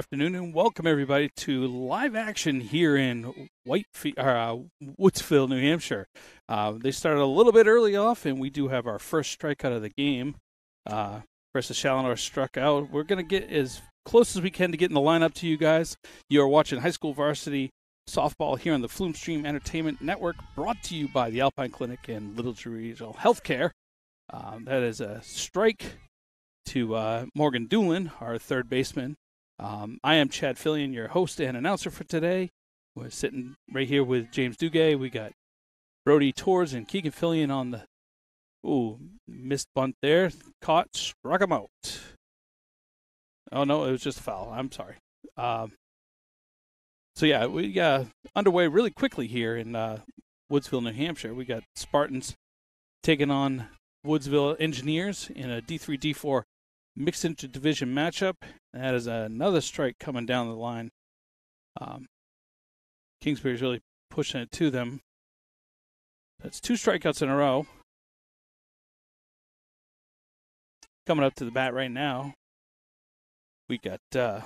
Afternoon and welcome everybody to live action here in Whitefield, uh, Woodsville, New Hampshire. Uh, they started a little bit early off, and we do have our first strikeout of the game. Uh, Carissa Challenor struck out. We're going to get as close as we can to getting the lineup to you guys. You are watching high school varsity softball here on the Phlume Stream Entertainment Network, brought to you by the Alpine Clinic and Littleton Regional Healthcare. Um, that is a strike to uh, Morgan Doolin, our third baseman. Um, I am Chad Fillion, your host and announcer for today. We're sitting right here with James Dugay. We got Brody Torres and Keegan Fillion on the ooh missed bunt there. Caught, struck him out. Oh no, it was just a foul. I'm sorry. Um, so yeah, we got underway really quickly here in uh, Woodsville, New Hampshire. We got Spartans taking on Woodsville Engineers in a D3 D4 mixed interdivision matchup. That is another strike coming down the line. Um, is really pushing it to them. That's two strikeouts in a row. Coming up to the bat right now, we got uh,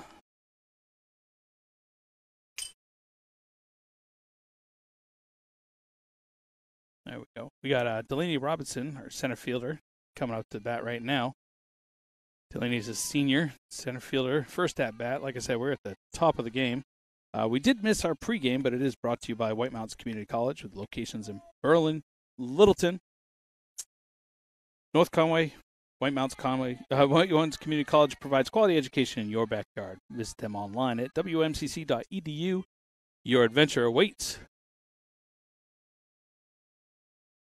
there we go. We got uh, Delaney Robinson, our center fielder, coming up to the bat right now. Delaney's a senior center fielder, first at bat. Like I said, we're at the top of the game. Uh, we did miss our pregame, but it is brought to you by White Mountains Community College with locations in Berlin, Littleton, North Conway, White Mountains Conway. Uh, White Mountains Community College provides quality education in your backyard. Visit them online at wmcc.edu. Your adventure awaits.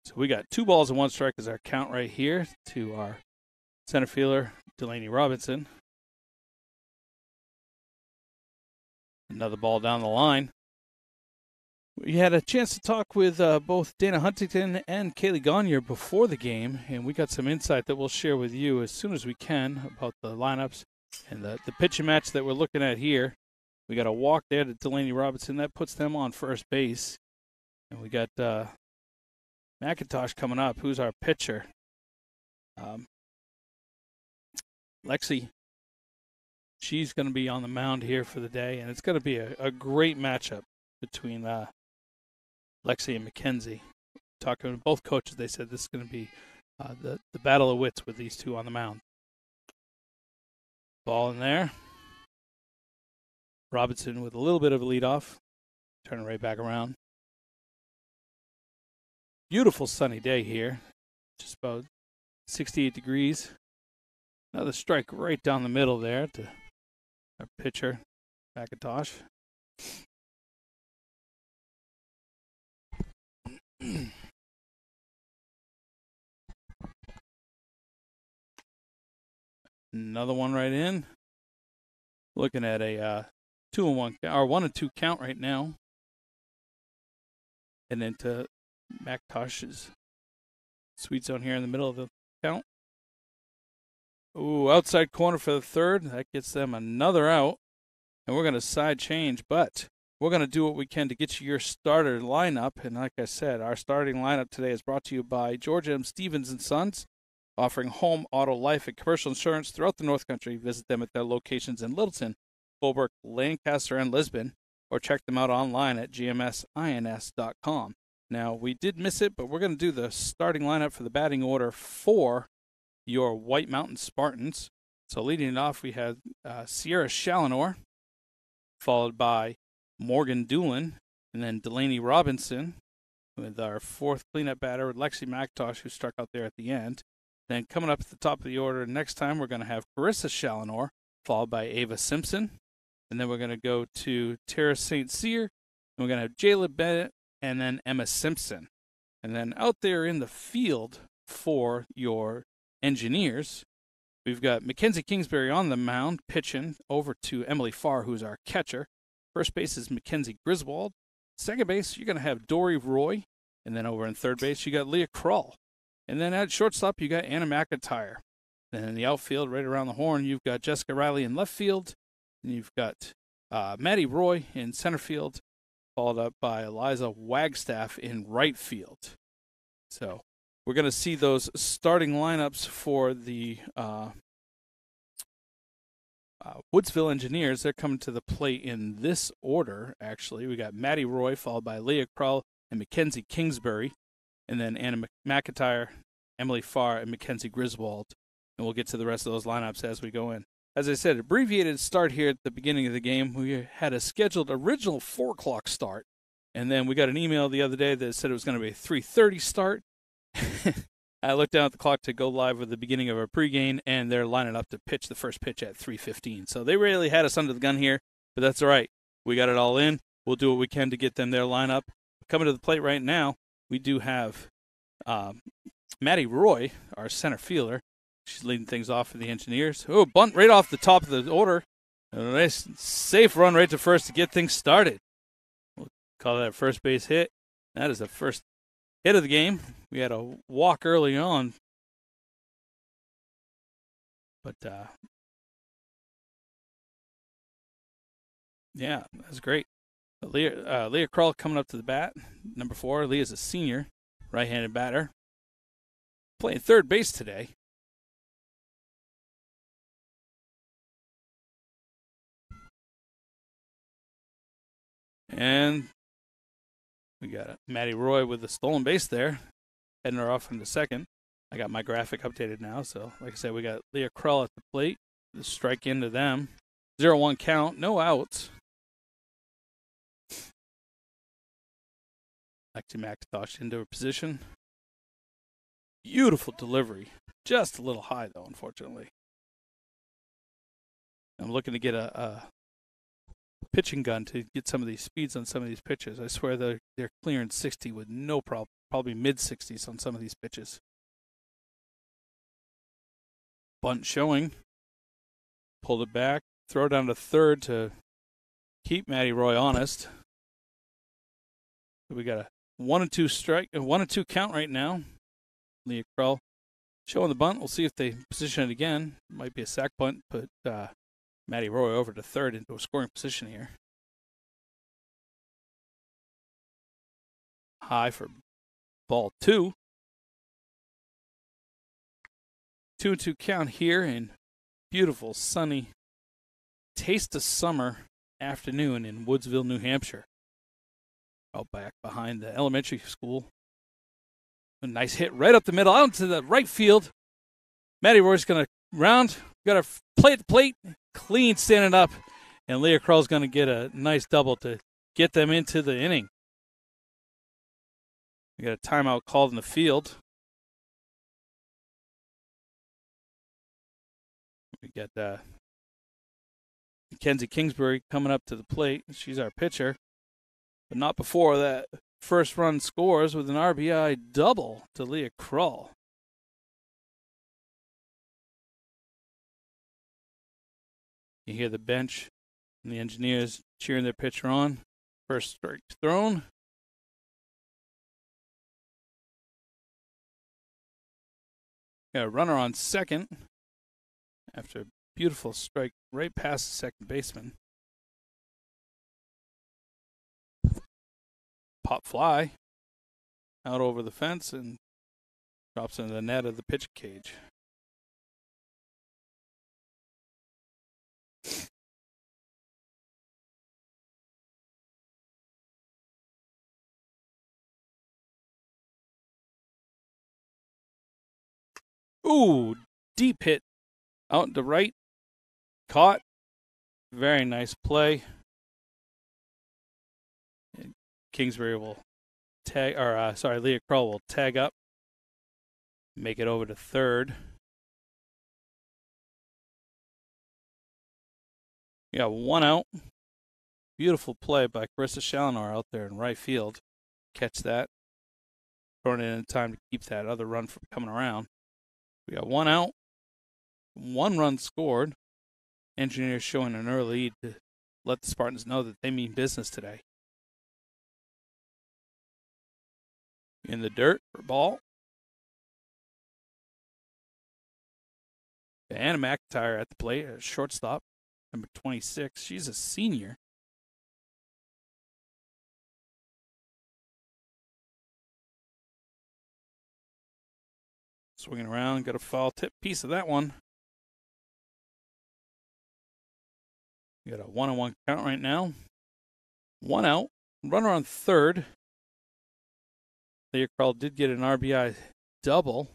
So we got two balls and one strike as our count right here to our center fielder Delaney Robinson. Another ball down the line. We had a chance to talk with uh, both Dana Huntington and Kaylee Gagne before the game, and we got some insight that we'll share with you as soon as we can about the lineups and the, the pitching match that we're looking at here. We got a walk there to Delaney Robinson. That puts them on first base. And we got uh, McIntosh coming up, who's our pitcher. Um, Lexi, she's going to be on the mound here for the day, and it's going to be a, a great matchup between uh, Lexi and Mackenzie. Talking to both coaches, they said this is going to be uh, the the battle of wits with these two on the mound. Ball in there. Robinson with a little bit of a lead off. Turning right back around. Beautiful sunny day here. Just about 68 degrees. Another strike right down the middle there to our pitcher, McIntosh. Another one right in. Looking at a uh, two and one or one and two count right now. And then to sweet zone here in the middle of the count. Ooh, outside corner for the third. That gets them another out. And we're going to side change, but we're going to do what we can to get you your starter lineup. And like I said, our starting lineup today is brought to you by George M. Stevens and Sons, offering home, auto, life, and commercial insurance throughout the North Country. Visit them at their locations in Littleton, Colebrook, Lancaster, and Lisbon, or check them out online at gmsins.com. Now, we did miss it, but we're going to do the starting lineup for the batting order for your White Mountain Spartans. So leading it off, we had uh, Sierra Challenor, followed by Morgan Doolin, and then Delaney Robinson, with our fourth cleanup batter, Lexi McIntosh, who struck out there at the end. Then coming up at the top of the order next time, we're going to have Carissa Challenor, followed by Ava Simpson. And then we're going to go to Tara St. Cyr, and we're going to have Jayla Bennett, and then Emma Simpson. And then out there in the field for your engineers. We've got Mackenzie Kingsbury on the mound, pitching over to Emily Farr, who's our catcher. First base is Mackenzie Griswold. Second base, you're going to have Dory Roy. And then over in third base, you got Leah Krull. And then at shortstop, you got Anna McIntyre. Then in the outfield, right around the horn, you've got Jessica Riley in left field. And you've got uh, Maddie Roy in center field, followed up by Eliza Wagstaff in right field. So we're going to see those starting lineups for the uh, uh, Woodsville Engineers, they're coming to the plate in this order, actually. We got Maddie Roy, followed by Leah Krull and Mackenzie Kingsbury, and then Anna McIntyre, Emily Farr, and Mackenzie Griswold. And we'll get to the rest of those lineups as we go in. As I said, abbreviated start here at the beginning of the game. We had a scheduled original 4 o'clock start, and then we got an email the other day that said it was going to be a 3.30 start. I looked down at the clock to go live with the beginning of our pregame, and they're lining up to pitch the first pitch at 3:15. So they really had us under the gun here, but that's all right. We got it all in. We'll do what we can to get them their lineup. Coming to the plate right now, we do have um, Maddie Roy, our center fielder. She's leading things off for the Engineers. Oh, bunt right off the top of the order. A nice, safe run right to first to get things started. We'll call that a first base hit. That is the first hit of the game. We had a walk early on, but uh, yeah, that's great. Leah, uh, Leah Krull coming up to the bat, number four. Leah's a senior, right-handed batter, playing third base today. And we got Maddie Roy with the stolen base there, heading her off into second. I got my graphic updated now, so like I said, we got Leah Krull at the plate. The strike into them. Zero one count, no outs. Lexi McIntosh into a position. Beautiful delivery. Just a little high though, unfortunately. I'm looking to get a, a pitching gun to get some of these speeds on some of these pitches. I swear they're they're clearing 60 with no problem, probably mid 60s on some of these pitches. Bunt showing. Pulled it back. Throw down to third to keep Maddie Roy honest. we got a one and two strike, one and two count right now. Leah Krull showing the bunt. We'll see if they position it again. Might be a sac bunt, but uh, Maddie Roy over to third into a scoring position here. High for ball two. Two and two count here in beautiful sunny taste of summer afternoon in Woodsville, New Hampshire. Out back behind the elementary school. A nice hit right up the middle, out to the right field. Maddie Roy's going to round, got to play at the plate, clean standing up, and Leah Krull's going to get a nice double to get them into the inning. We got a timeout called in the field. We got uh, Mackenzie Kingsbury coming up to the plate. She's our pitcher, but not before that first run scores with an RBI double to Leah Krull. You hear the bench and the engineers cheering their pitcher on. First strike thrown. Got a runner on second after a beautiful strike right past the second baseman. Pop fly out over the fence and drops into the net of the pitch cage. Ooh, deep hit out to right. Caught. Very nice play. Kingsbury will tag, or uh, sorry, Leah Krull will tag up, make it over to third. Got one out. Beautiful play by Carissa Challenor out there in right field. Catch that. Throwing it in time to keep that other run from coming around. We got one out, one run scored. Engineers showing an early lead to let the Spartans know that they mean business today. In the dirt for ball. Anna McIntyre at the plate, shortstop, number 26. She's a senior. Swinging around, got a foul tip piece of that one. Got a one on one count right now. One out. Runner on third. Leah Krull did get an RBI double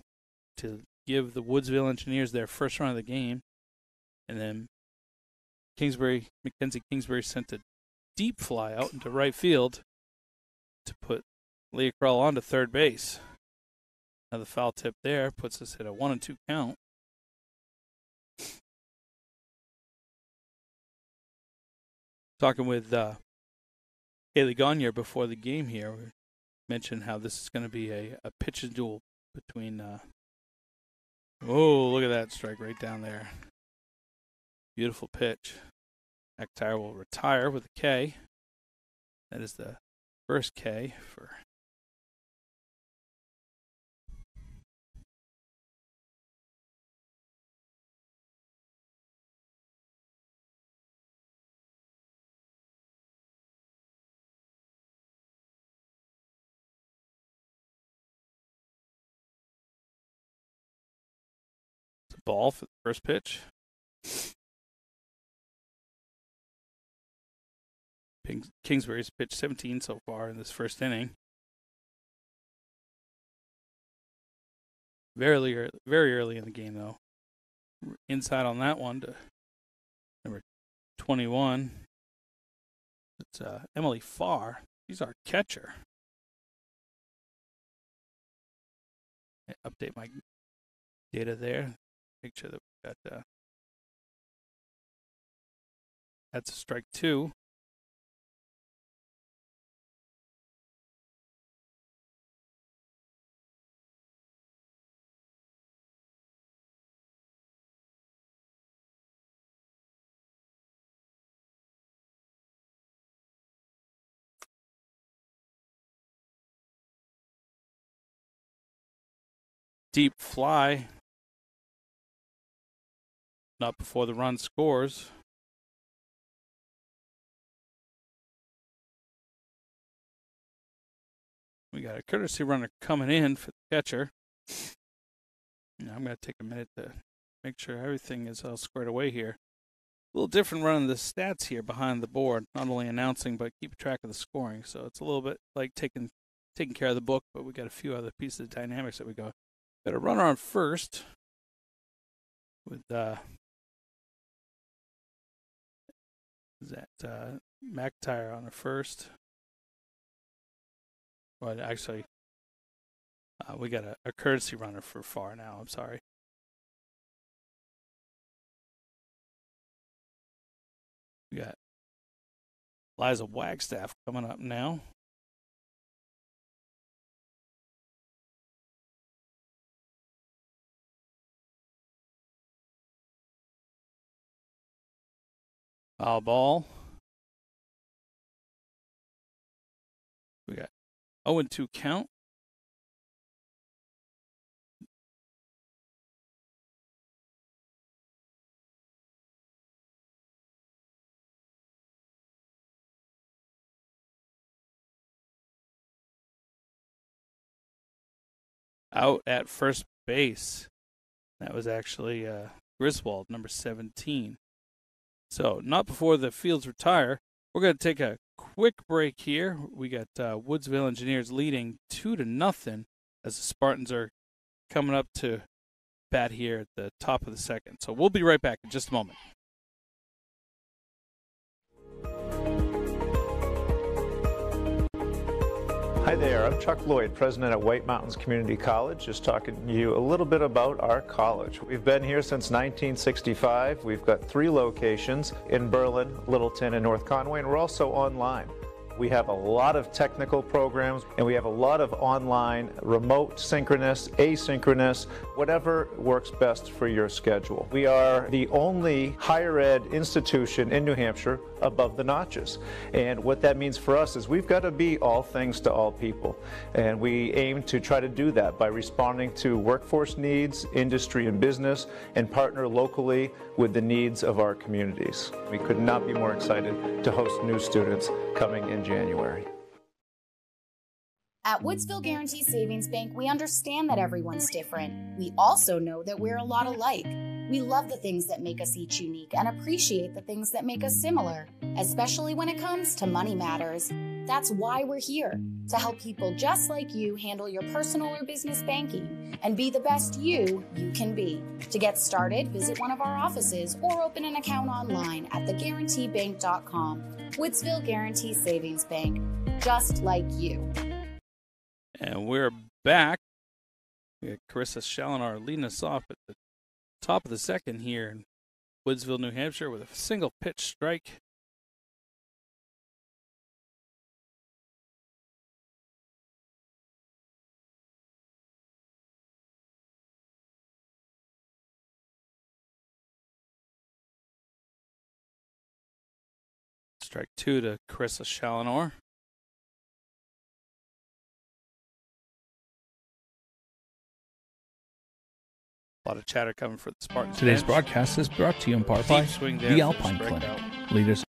to give the Woodsville Engineers their first run of the game. And then Kingsbury, Mackenzie Kingsbury sent a deep fly out into right field to put Leah Krull onto third base. Now the foul tip there puts us at a one and two count. Talking with uh, Haley Gagne before the game here, we mentioned how this is going to be a, a pitch duel between. Uh, oh, look at that strike right down there. Beautiful pitch. McIntyre will retire with a K. That is the first K for ball for the first pitch. Kingsbury's pitched 17 so far in this first inning. Very early, very early in the game, though. Inside on that one to number 21. It's uh, Emily Farr. She's our catcher. Update my data there. Make sure that we got uh, that's a strike two. deep fly not before the run scores. We got a courtesy runner coming in for the catcher. I'm going to take a minute to make sure everything is all squared away here. A little different running the stats here behind the board, not only announcing but keep track of the scoring. So it's a little bit like taking taking care of the book, but we got a few other pieces of dynamics that we go. Got a runner on first with uh, that uh, McIntyre on the first? Well, actually, uh, we got a, a courtesy runner for Farr now. I'm sorry. We got Liza Wagstaff coming up now. Foul ball. We got 0 and 2 count. Out at first base. That was actually uh, Griswold, number 17. So, not before the fields retire. We're going to take a quick break here. We got uh, Woodsville Engineers leading two to nothing as the Spartans are coming up to bat here at the top of the second. So we'll be right back in just a moment. Hi there, I'm Chuck Lloyd, president at White Mountains Community College, just talking to you a little bit about our college. We've been here since 1965. We've got three locations in Berlin, Littleton, and North Conway, and we're also online. We have a lot of technical programs and we have a lot of online, remote, synchronous, asynchronous, whatever works best for your schedule. We are the only higher ed institution in New Hampshire above the notches. And what that means for us is we've got to be all things to all people. And we aim to try to do that by responding to workforce needs, industry and business, and partner locally with the needs of our communities. We could not be more excited to host new students coming in January. At Woodsville Guaranty Savings Bank, we understand that everyone's different. We also know that we're a lot alike. We love the things that make us each unique and appreciate the things that make us similar, especially when it comes to money matters. That's why we're here to help people just like you handle your personal or business banking and be the best you you can be. To get started, visit one of our offices or open an account online at theguaranteebank.com. Woodsville Guaranty Savings Bank, just like you. And we're back. Carissa Challenor leading us off at the top of the second here in Woodsville, New Hampshire, with a single pitch strike. Strike two to Carissa Challenor. A lot of chatter coming for the Spartans. Today's bench. broadcast is brought to you in part by the Alpine. Clinic. Leaders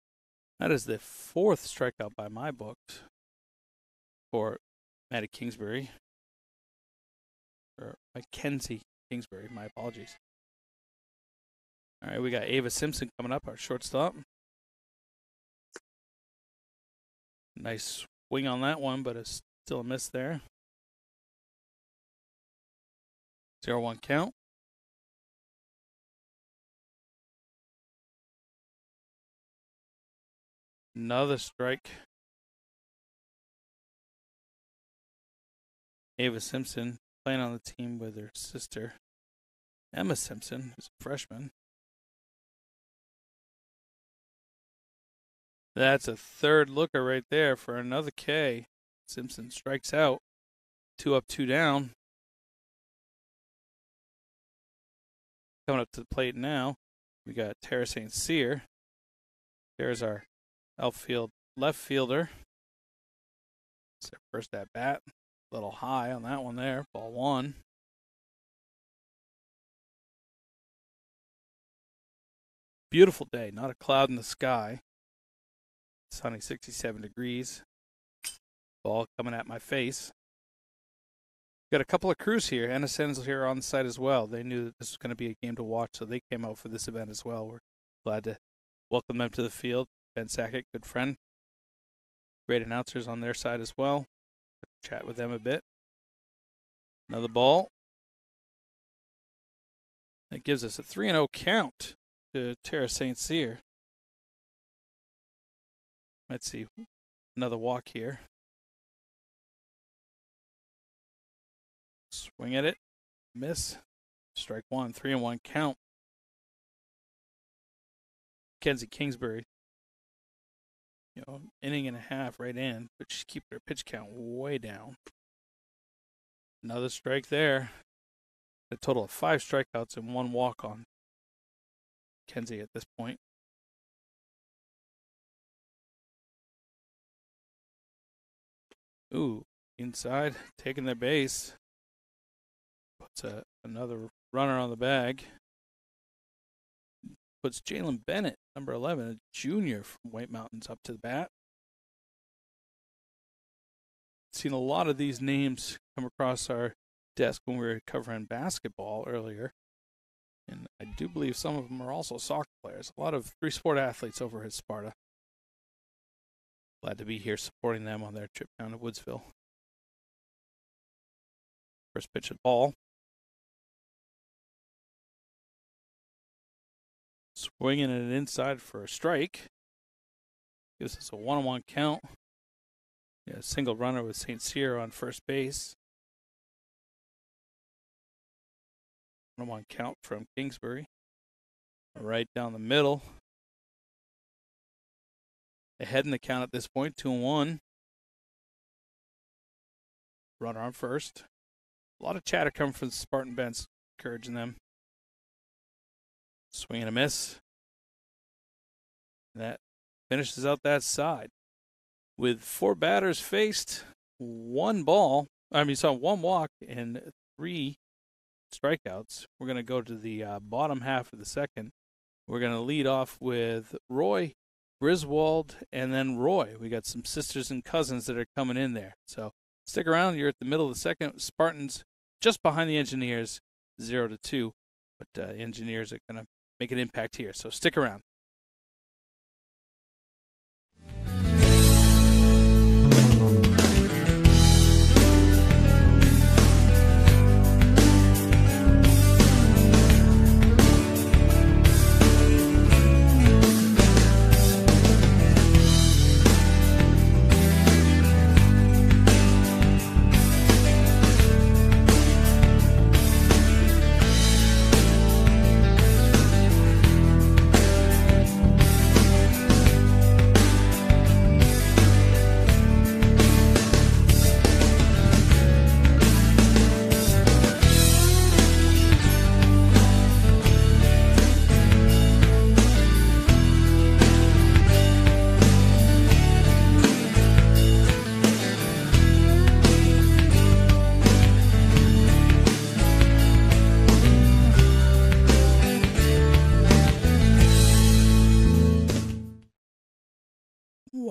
That is the fourth strikeout by my books for Maddie Kingsbury. Or Mackenzie Kingsbury, my apologies. All right, we got Ava Simpson coming up, our shortstop. Nice swing on that one, but it's still a miss there. Zero one count. Another strike. Ava Simpson playing on the team with her sister, Emma Simpson, who's a freshman. That's a third looker right there for another K. Simpson strikes out. Two up, two down. Coming up to the plate now, we got Tara St. Cyr. There's our outfield left fielder. First at bat. A little high on that one there. Ball one. Beautiful day. Not a cloud in the sky. Sunny 67 degrees. Ball coming at my face. Got a couple of crews here. NSN's here on site as well. They knew that this was going to be a game to watch, so they came out for this event as well. We're glad to welcome them to the field. Ben Sackett, good friend. Great announcers on their side as well. Chat with them a bit. Another ball. That gives us a 3 0 count to Tara St. Cyr. Let's see. Another walk here. Swing at it. Miss. Strike one. Three and one count. Kenzie Kingsbury you know, inning and a half right in, but just keep their pitch count way down. Another strike there. A total of five strikeouts and one walk on Kenzie at this point. Ooh, inside, taking their base. Puts a, another runner on the bag. Puts Jalen Bennett, number 11, a junior from White Mountains, up to the bat. Seen a lot of these names come across our desk when we were covering basketball earlier. And I do believe some of them are also soccer players. A lot of three sport athletes over at Sparta. Glad to be here supporting them on their trip down to Woodsville. First pitch at ball. Swinging it inside for a strike. Gives us a one on one count. Yeah, single runner with St. Cyr on first base. One on one count from Kingsbury. Right down the middle. Ahead in the count at this point, two and one. Runner on first. A lot of chatter coming from the Spartan bench, encouraging them. Swing and a miss. That finishes out that side. With four batters faced, one ball, I mean, so one walk and three strikeouts. We're going to go to the uh, bottom half of the second. We're going to lead off with Roy Griswold and then Roy. We got some sisters and cousins that are coming in there. So stick around. You're at the middle of the second. Spartans just behind the Engineers, zero to two. but uh, engineers are going to make an impact here. So stick around.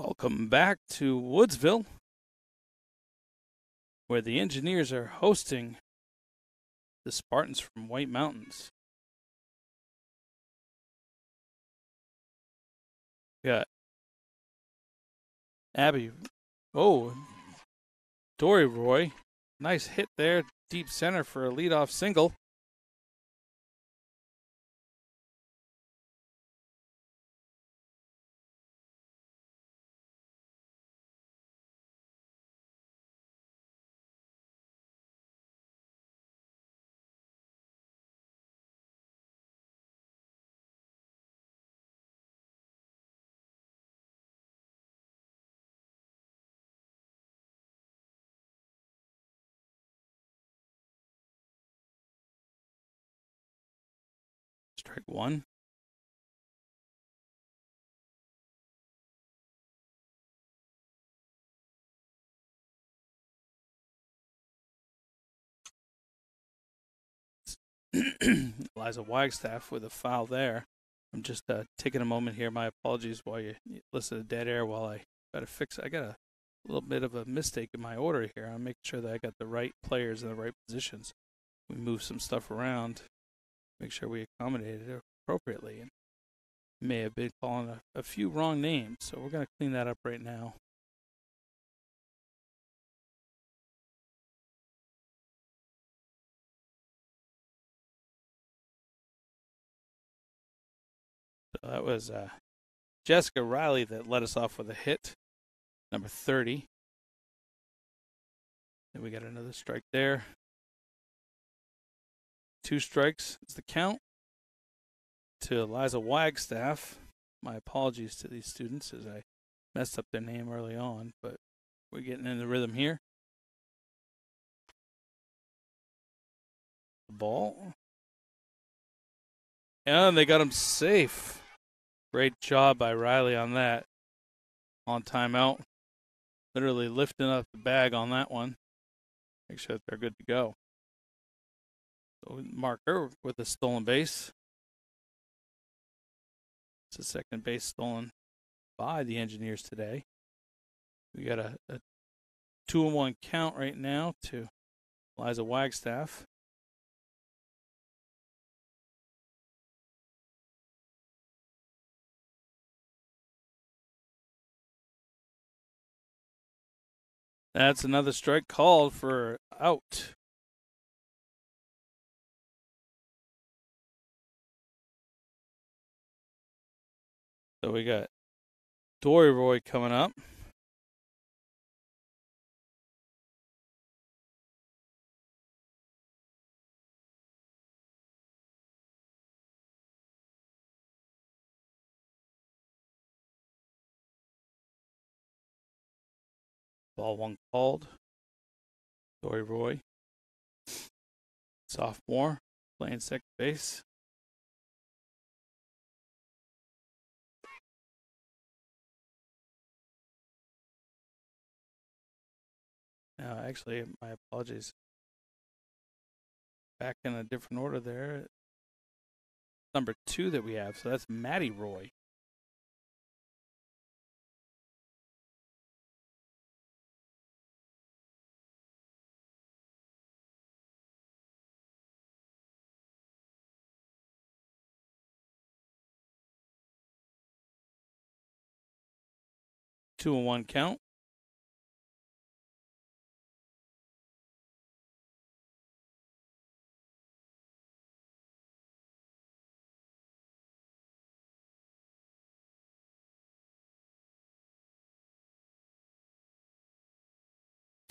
Welcome back to Woodsville, where the engineers are hosting the Spartans from White Mountains. Got Abby. Oh, Dory Roy. Nice hit there, deep center for a leadoff single. Strike one. Eliza Wagstaff with a foul there. I'm just uh, taking a moment here. My apologies while you, listen to dead air while I got to fix. I got a little bit of a mistake in my order here. I'm making sure that I got the right players in the right positions. We move some stuff around, make sure we accommodated it appropriately. And may have been calling a, a few wrong names, so we're going to clean that up right now. So that was uh, Jessica Riley that led us off with a hit, number 30. Then we got another strike there. Two strikes is the count to Eliza Wagstaff. My apologies to these students as I messed up their name early on, but we're getting in the rhythm here. The ball. And they got him safe. Great job by Riley on that. On timeout. Literally lifting up the bag on that one. Make sure that they're good to go. Marker with a stolen base. It's a second base stolen by the Engineers today. We got a, a two and one count right now to Eliza Wagstaff. That's another strike called for out. So we got Dory Roy coming up. Ball one called. Dory Roy. Sophomore playing second base. Uh, actually, my apologies. Back in a different order there. Number two that we have, so that's Maddie Roy. Two and one count.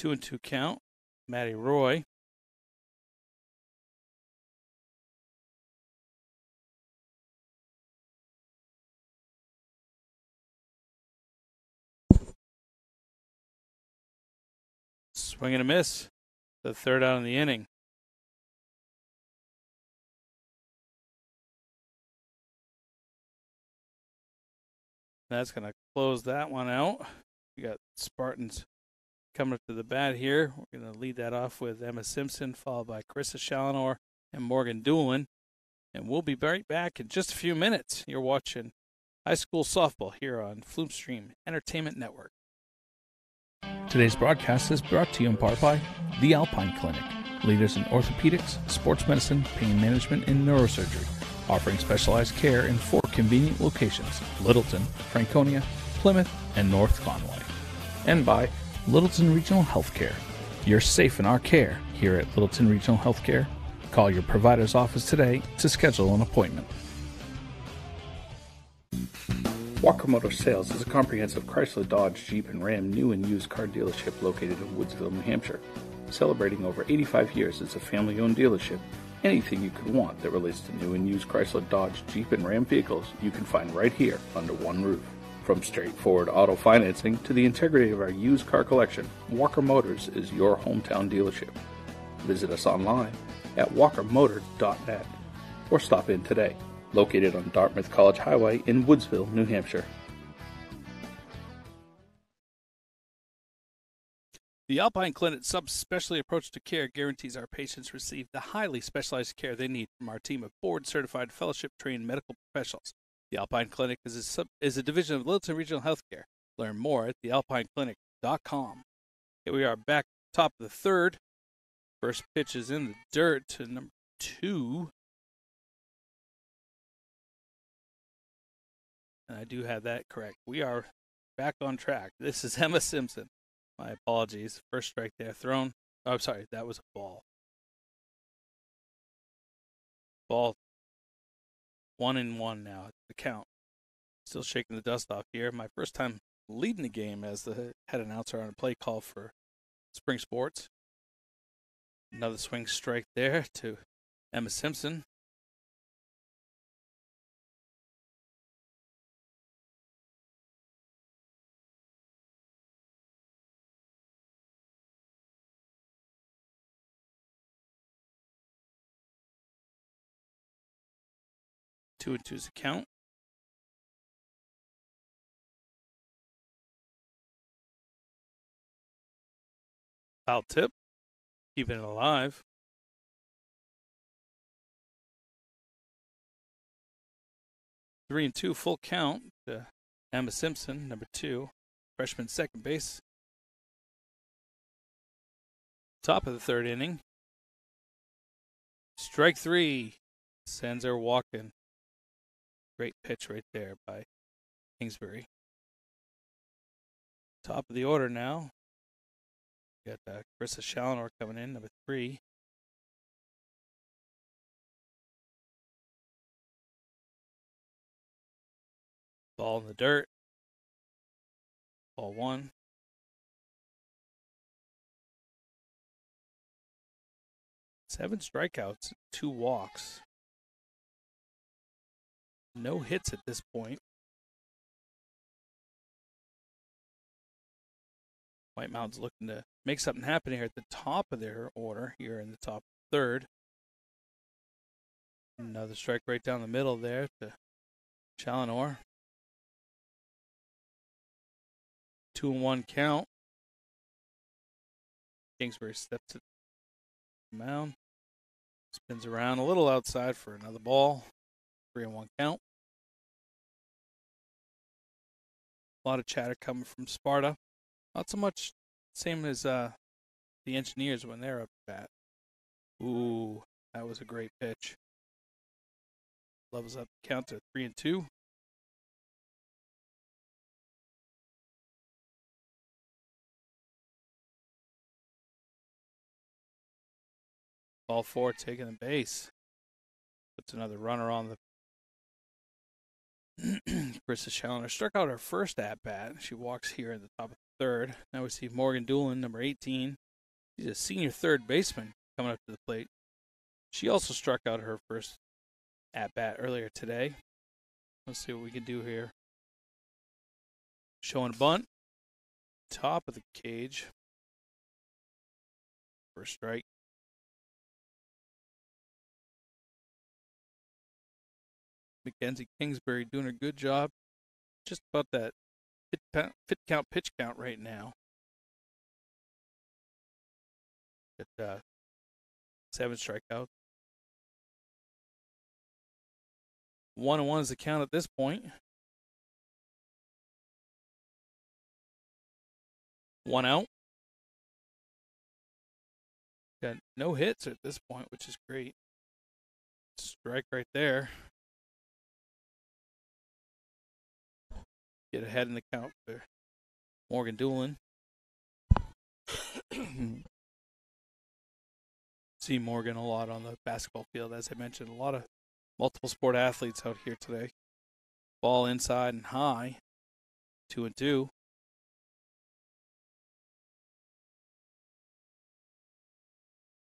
Two and two count. Maddie Roy. Swing and a miss. The third out in the inning. That's going to close that one out. We got Spartans coming up to the bat here. We're going to lead that off with Emma Simpson, followed by Carissa Challenor and Morgan Doolin. And we'll be right back in just a few minutes. You're watching high school softball here on Phlume Entertainment Network. Today's broadcast is brought to you in part by the Alpine Clinic, leaders in orthopedics, sports medicine, pain management, and neurosurgery, offering specialized care in four convenient locations Littleton, Franconia, Plymouth, and North Conway. And by Littleton Regional Healthcare. You're safe in our care here at Littleton Regional Healthcare. Call your provider's office today to schedule an appointment. Walker Motor Sales is a comprehensive Chrysler, Dodge, Jeep, and Ram new and used car dealership located in Woodsville, New Hampshire. Celebrating over 85 years as a family owned dealership, anything you could want that relates to new and used Chrysler, Dodge, Jeep, and Ram vehicles you can find right here under one roof. From straightforward auto financing to the integrity of our used car collection, Walker Motors is your hometown dealership. Visit us online at walkermotor.net or stop in today located on Dartmouth College Highway in Woodsville, New Hampshire. The Alpine Clinic subspecialty approach to care guarantees our patients receive the highly specialized care they need from our team of board certified fellowship trained medical professionals. The Alpine Clinic is a, sub, is a division of Littleton Regional Healthcare. Learn more at thealpineclinic.com. Here we are back top of the third. First pitch is in the dirt to number two. And I do have that correct. We are back on track. This is Emma Simpson. My apologies. First strike there thrown. Oh, I'm sorry. That was a ball. Ball one and one now the count. Still shaking the dust off here. My first time leading the game as the head announcer on a play call for Spring Sports. Another swing strike there to Emma Simpson. Two and two's a count. Foul tip. Keeping it alive. Three and two, full count Emma Simpson, number two, freshman second base. Top of the third inning. Strike three sends her walking. Great pitch right there by Kingsbury. Top of the order now. We got uh, Carissa Challenor coming in, number three. Ball in the dirt. Ball one. Seven strikeouts, two walks. No hits at this point. White Mountains looking to make something happen here at the top of their order, here in the top third. Another strike right down the middle there to Challenor. Two and one count. Kingsbury steps to the mound. Spins around a little outside for another ball three and one count. A lot of chatter coming from Sparta. Not so much same as uh, the engineers when they're up to bat. Ooh, that was a great pitch. Levels up the count to three and two. Ball four taking the base. Puts another runner on the Krista Challenor struck out her first at bat. She walks here at the top of the third. Now we see Morgan Doolin, number 18. She's a senior third baseman coming up to the plate. She also struck out her first at bat earlier today. Let's see what we can do here. Showing a bunt. Top of the cage. First strike. Mackenzie Kingsbury doing a good job. Just about that fit, fit count, pitch count right now. At uh, seven strikeouts. One and one is the count at this point. One out. Got no hits at this point, which is great. Strike right there. Get ahead in the count for Morgan Doolin. See Morgan a lot on the basketball field, as I mentioned. A lot of multiple sport athletes out here today. Ball inside and high. Two and two.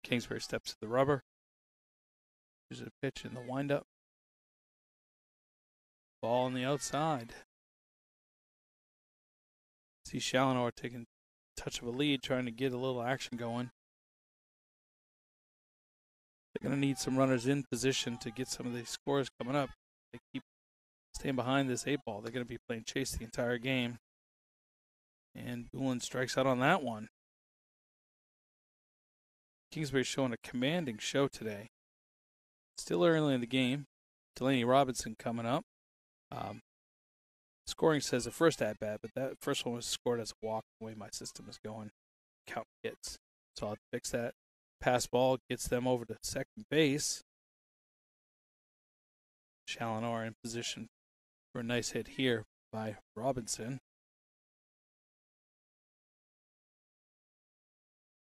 Kingsbury steps to the rubber. There's a pitch in the windup. Ball on the outside. See Challenor taking touch of a lead, trying to get a little action going. They're going to need some runners in position to get some of these scores coming up. They keep staying behind this eight ball. They're going to be playing chase the entire game. And Doolin strikes out on that one. Kingsbury's showing a commanding show today. Still early in the game. Delaney Robinson coming up. Um, scoring says the first at bat, but that first one was scored as a walk. The way my system is going, count hits. So I'll fix that. Pass ball gets them over to second base. Challenor in position for a nice hit here by Robinson.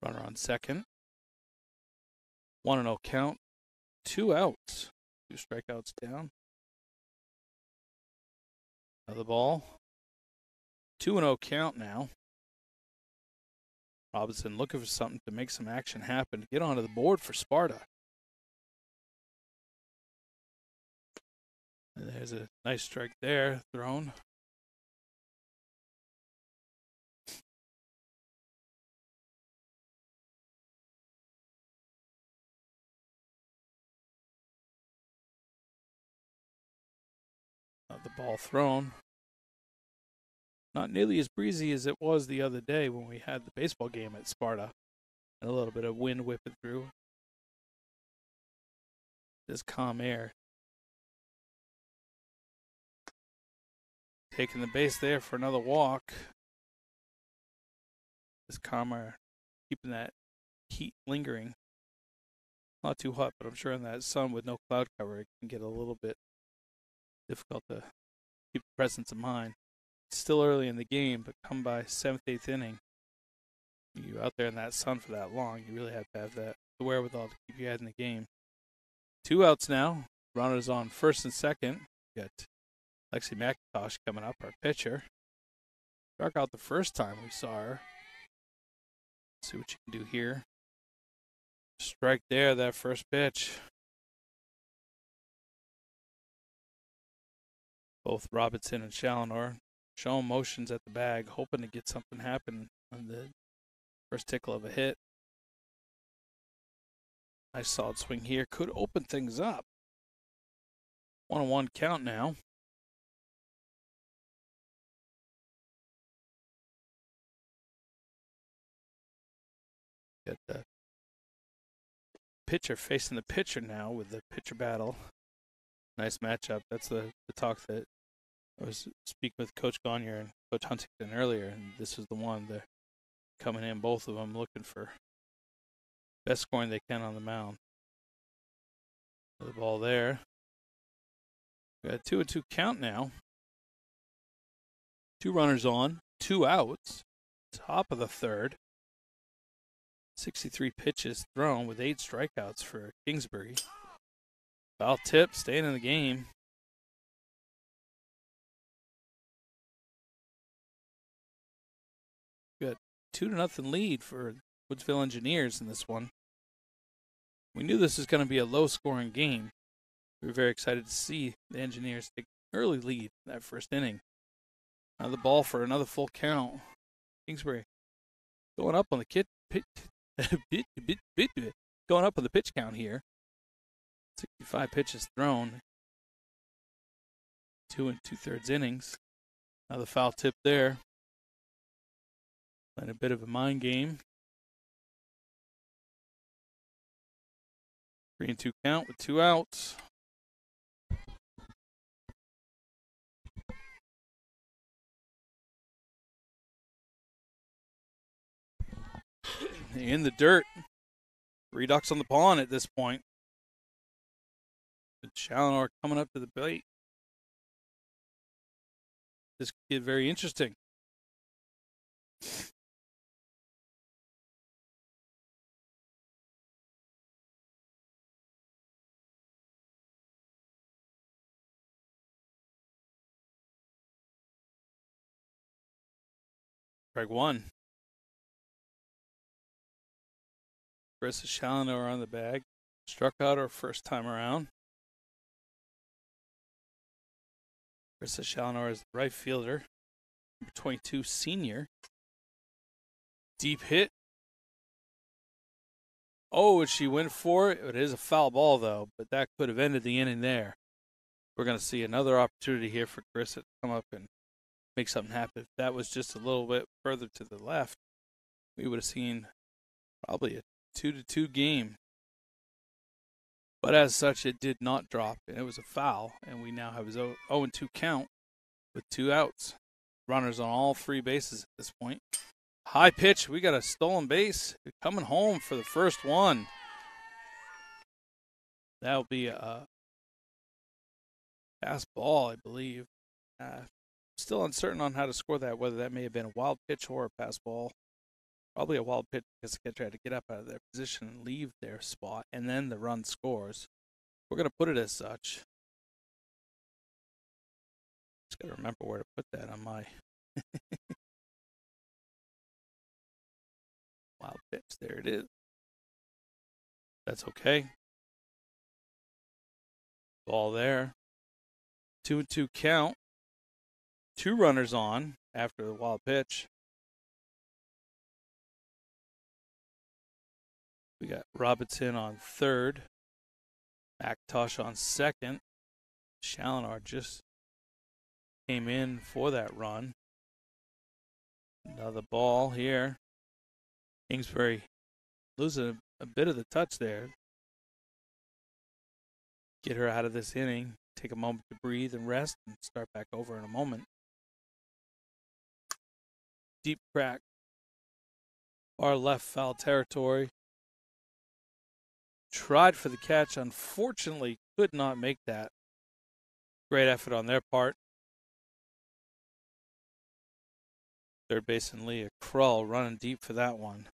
Runner on second. 1 0 count. Two outs. Two strikeouts down. Another ball. 2 0 count now. Robinson looking for something to make some action happen to get onto the board for Sparta. And there's a nice strike there thrown. The ball thrown. Not nearly as breezy as it was the other day when we had the baseball game at Sparta. And a little bit of wind whipping through. This calm air. Taking the base there for another walk. This calm air keeping that heat lingering. Not too hot, but I'm sure in that sun with no cloud cover, it can get a little bit difficult to keep presence of mind. It's still early in the game, but come by seventh, eighth inning, you out there in that sun for that long, you really have to have that the wherewithal to keep your head in the game. Two outs now. Runners on first and second. We got Lexi McIntosh coming up, our pitcher. Struck out the first time we saw her. Let's see what you can do here. Strike there, that first pitch. Both Robinson and Challenor showing motions at the bag, hoping to get something happen on the first tickle of a hit. Nice solid swing here. Could open things up. One on one count now. Got the pitcher facing the pitcher now with the pitcher battle. Nice matchup. That's the, the talk that I was speaking with Coach Gagne and Coach Huntington earlier, and this is the one. They're coming in, both of them, looking for best scoring they can on the mound. The ball there. We got a two and two count now. Two runners on, two outs. Top of the third. 63 pitches thrown with eight strikeouts for Kingsbury. Foul tip, staying in the game. Two to nothing lead for Woodsville Engineers in this one. We knew this was going to be a low scoring game. We were very excited to see the Engineers take early lead in that first inning. Now the ball for another full count. Kingsbury going up on the kit, pit, bit, bit, bit, going up on the pitch count here. 65 pitches thrown. Two and two thirds innings. Now the foul tip there. Playing a bit of a mind game. Three and two count with two outs. In the dirt. Redux on the pawn at this point. But Challenor coming up to the plate. This could get very interesting. Strike one. Chris Challenor on the bag. Struck out our first time around. Chris Challenor is the right fielder. Number 22 senior. Deep hit. Oh, she went for it. It is a foul ball, though, but that could have ended the inning there. We're going to see another opportunity here for Chris to come up and make something happen. If that was just a little bit further to the left, we would have seen probably a two to two game. But as such, it did not drop, and it was a foul, and we now have a 0 2 count with two outs. Runners on all three bases at this point. High pitch, we got a stolen base coming home for the first one. That'll be a pass ball, I believe. Uh, still uncertain on how to score that, whether that may have been a wild pitch or a pass ball. Probably a wild pitch because the catcher had to get up out of their position and leave their spot, and then the run scores. We're going to put it as such. Just got to remember where to put that on my wild pitch. There it is. That's okay. Ball there. Two and two count. Two runners on after the wild pitch. We got Robinson on third, McIntosh on second. Challenor just came in for that run. Another ball here. Kingsbury losing a, a bit of the touch there. Get her out of this inning. Take a moment to breathe and rest and start back over in a moment. Deep crack. Far left foul territory tried for the catch, unfortunately could not make that. Great effort on their part. Third baseman Leah Krull running deep for that one.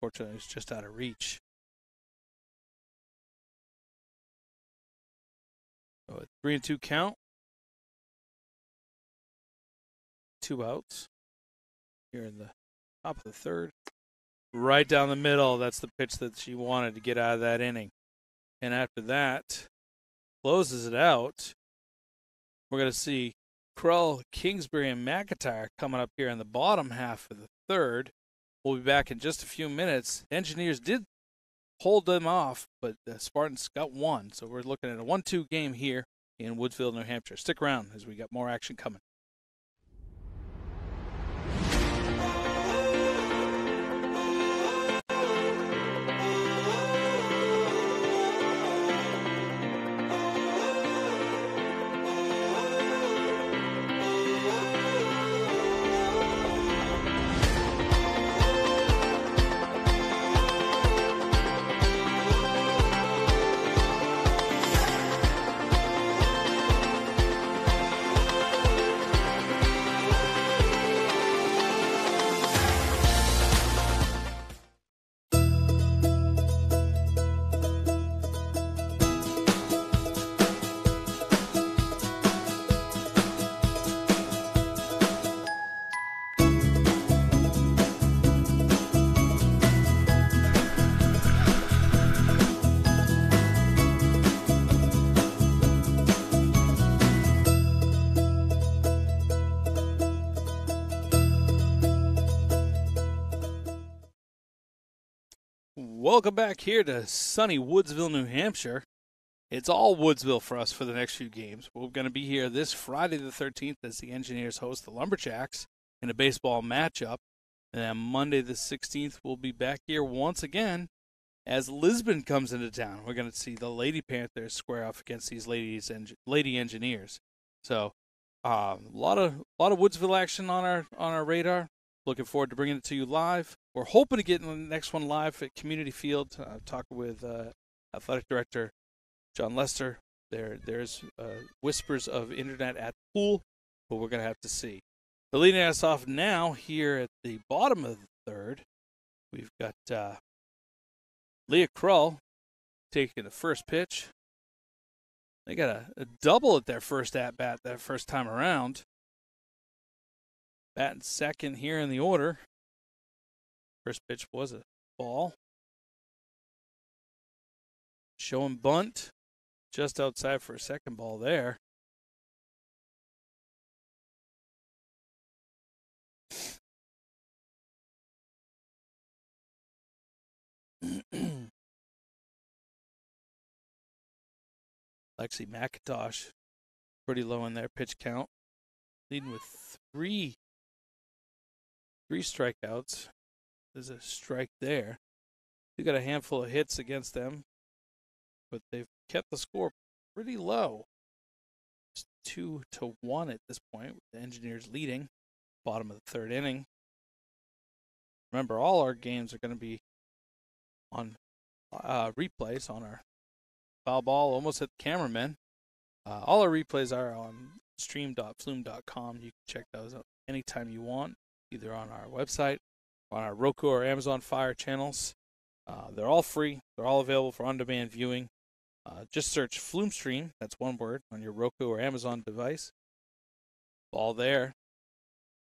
Fortunately, it's just out of reach. So three and two count. Two outs here in the top of the third right down the middle. That's the pitch that she wanted to get out of that inning. And after that, closes it out. We're going to see Krull, Kingsbury, and McIntyre coming up here in the bottom half of the third. We'll be back in just a few minutes. Engineers did hold them off, but the Spartans got one. So we're looking at a 1 2 game here in Woodsville, New Hampshire. Stick around as we got more action coming. Welcome back here to sunny Woodsville, New Hampshire. It's all Woodsville for us for the next few games. We're going to be here this Friday the 13th as the Engineers host the Lumberjacks in a baseball matchup. And then Monday the 16th, we'll be back here once again as Lisbon comes into town. We're going to see the Lady Panthers square off against these ladies and Lady Engineers. So, um, a uh, lot of a lot of Woodsville action on our on our radar. Looking forward to bringing it to you live. We're hoping to get the next one live at Community Field. Uh, talking with uh, athletic director John Lester. There, there's uh, whispers of internet at pool, but we're gonna have to see. But leading us off now here at the bottom of the third, we've got uh, Leah Krull taking the first pitch. They got a, a double at their first at bat that first time around. Batting second here in the order. First pitch was a ball. Showing bunt just outside for a second ball there. Lexi McIntosh pretty low in their pitch count, leading with three three strikeouts. There's a strike there. We got a handful of hits against them, but they've kept the score pretty low. It's two to one at this point, with the Engineers leading. Bottom of the third inning. Remember, all our games are going to be on uh, replays on our foul ball. Almost hit the cameraman. Uh, all our replays are on stream.phlume.com. You can check those out anytime you want either on our website, on our Roku or Amazon Fire channels. Uh, they're all free. They're all available for on-demand viewing. Uh, just search Phlume Stream, that's one word, on your Roku or Amazon device. All there.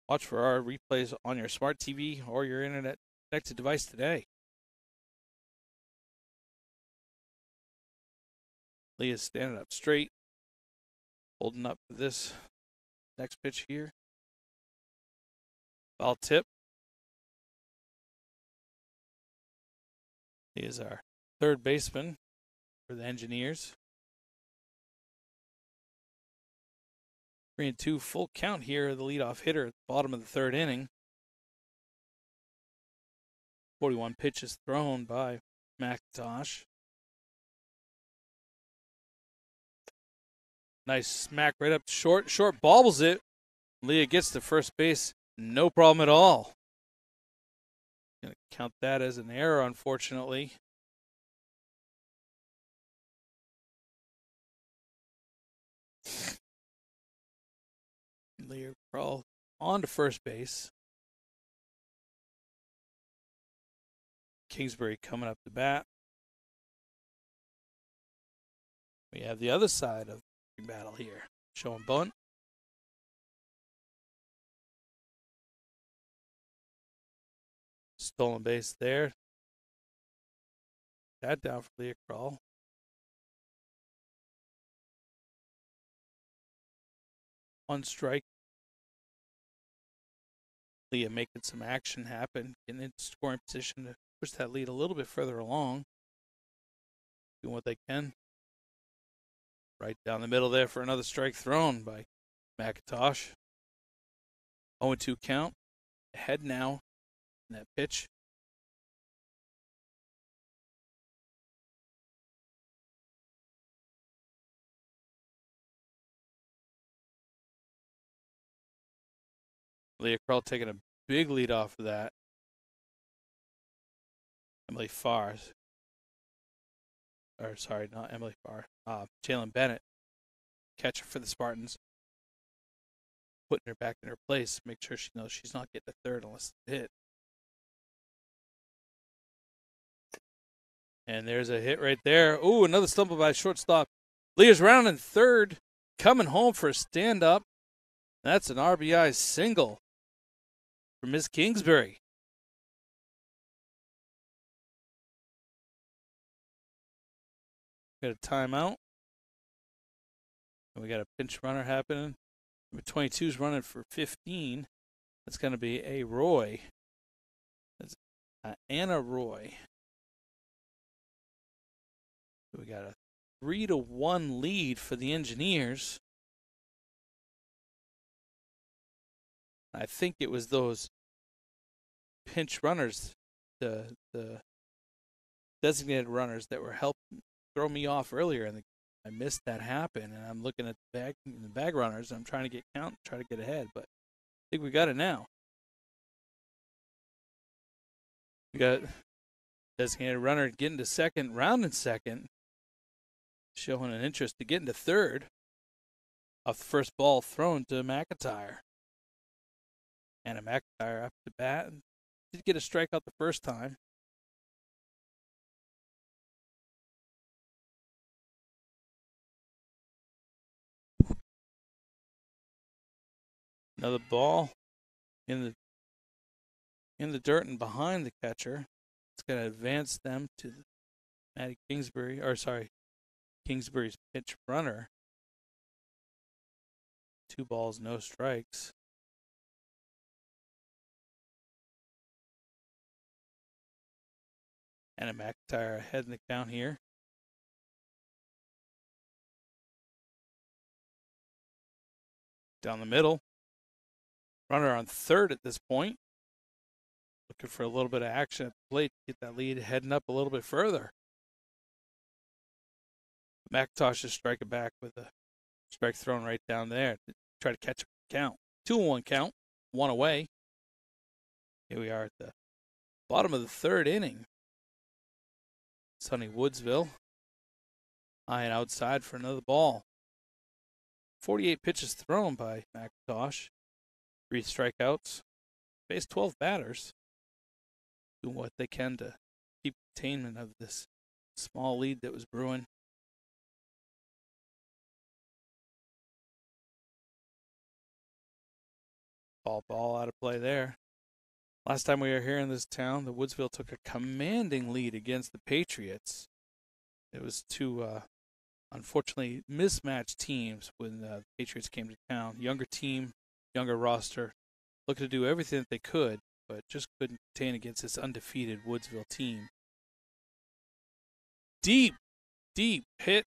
Watch for our replays on your smart TV or your internet connected device today. Leah's standing up straight, holding up this next pitch here. Ball tip. He is our third baseman for the Engineers. Three and two full count here. The leadoff hitter at the bottom of the third inning. 41 pitches thrown by McIntosh. Nice smack right up short. Short bobbles it. Leah gets to first base. No problem at all. Gonna count that as an error, unfortunately. Leah Krull on to first base. Kingsbury coming up the bat. We have the other side of the battle here. Showing bunt. Stolen base there. That down for Leah Krull. One strike. Leah making some action happen, getting into scoring position to push that lead a little bit further along. Doing what they can. Right down the middle there for another strike thrown by McIntosh. 0 2 count. Ahead now pitch. Leah Krull taking a big lead off of that. Emily Farr, or sorry, not Emily Farr, uh, Jalen Bennett, catcher for the Spartans, putting her back in her place, make sure she knows she's not getting a third unless it's hit. And there's a hit right there. Ooh, another stumble by shortstop. Leah's rounding third, coming home for a stand up. That's an RBI single for Miss Kingsbury. Got a timeout. And we got a pinch runner happening. Number 22 is running for 15. That's going to be a Roy. That's uh, Anna Roy. We got a three to one lead for the Engineers. I think it was those pinch runners, the the designated runners that were helping throw me off earlier, and I missed that happen. And I'm looking at the bag the bag runners. I'm trying to get count, try to get ahead, but I think we got it now. We got designated runner getting to second, round in second, showing an interest to get into third off the first ball thrown to McIntyre. And a McIntyre up to bat. Did get a strikeout the first time. Another ball in the in the dirt and behind the catcher. It's going to advance them to Maddie Kingsbury, or sorry, Kingsbury's pitch runner. Two balls, no strikes. And a McIntyre ahead in the count here. Down the middle. Runner on third at this point. Looking for a little bit of action at the plate to get that lead heading up a little bit further. McIntosh is striking back with a strike thrown right down there to try to catch a count. Two and one count, one away. Here we are at the bottom of the third inning. Sunny Woodsville eyeing outside for another ball. 48 pitches thrown by McIntosh. Three strikeouts. Faced 12 batters. Doing what they can to keep containment of this small lead that was brewing. Ball, ball out of play there. Last time we were here in this town, the Woodsville took a commanding lead against the Patriots. It was two, uh, unfortunately, mismatched teams when uh, the Patriots came to town. Younger team, younger roster, looking to do everything that they could, but just couldn't contain against this undefeated Woodsville team. Deep, deep hit,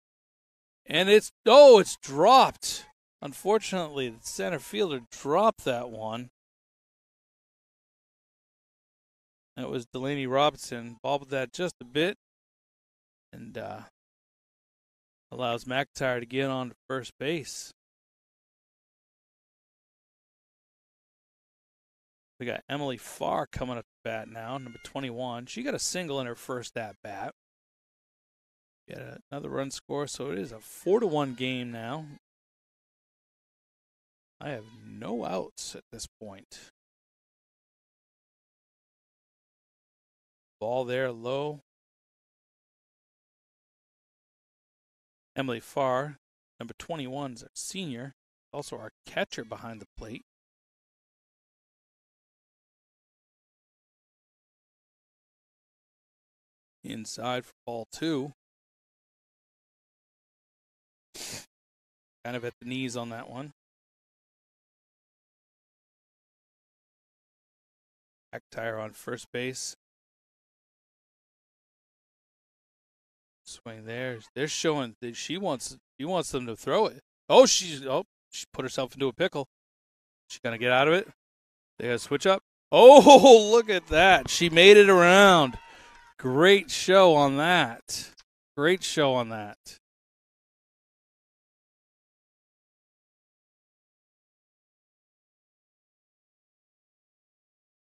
and it's oh, it's dropped. Unfortunately, the center fielder dropped that one. That was Delaney Robinson. Bobbled that just a bit and uh, allows McIntyre to get on to first base. We got Emily Farr coming up to bat now, number 21. She got a single in her first at bat. Get another run score, so it is a four to one game now. I have no outs at this point. Ball there low. Emily Farr, number 21, is a senior, also our catcher behind the plate. Inside for ball two. Kind of at the knees on that one. McIntyre on first base. Swing there. They're showing that she wants she wants them to throw it. Oh, she's oh she put herself into a pickle. She's gonna get out of it. They gotta switch up. Oh, look at that. She made it around. Great show on that. Great show on that.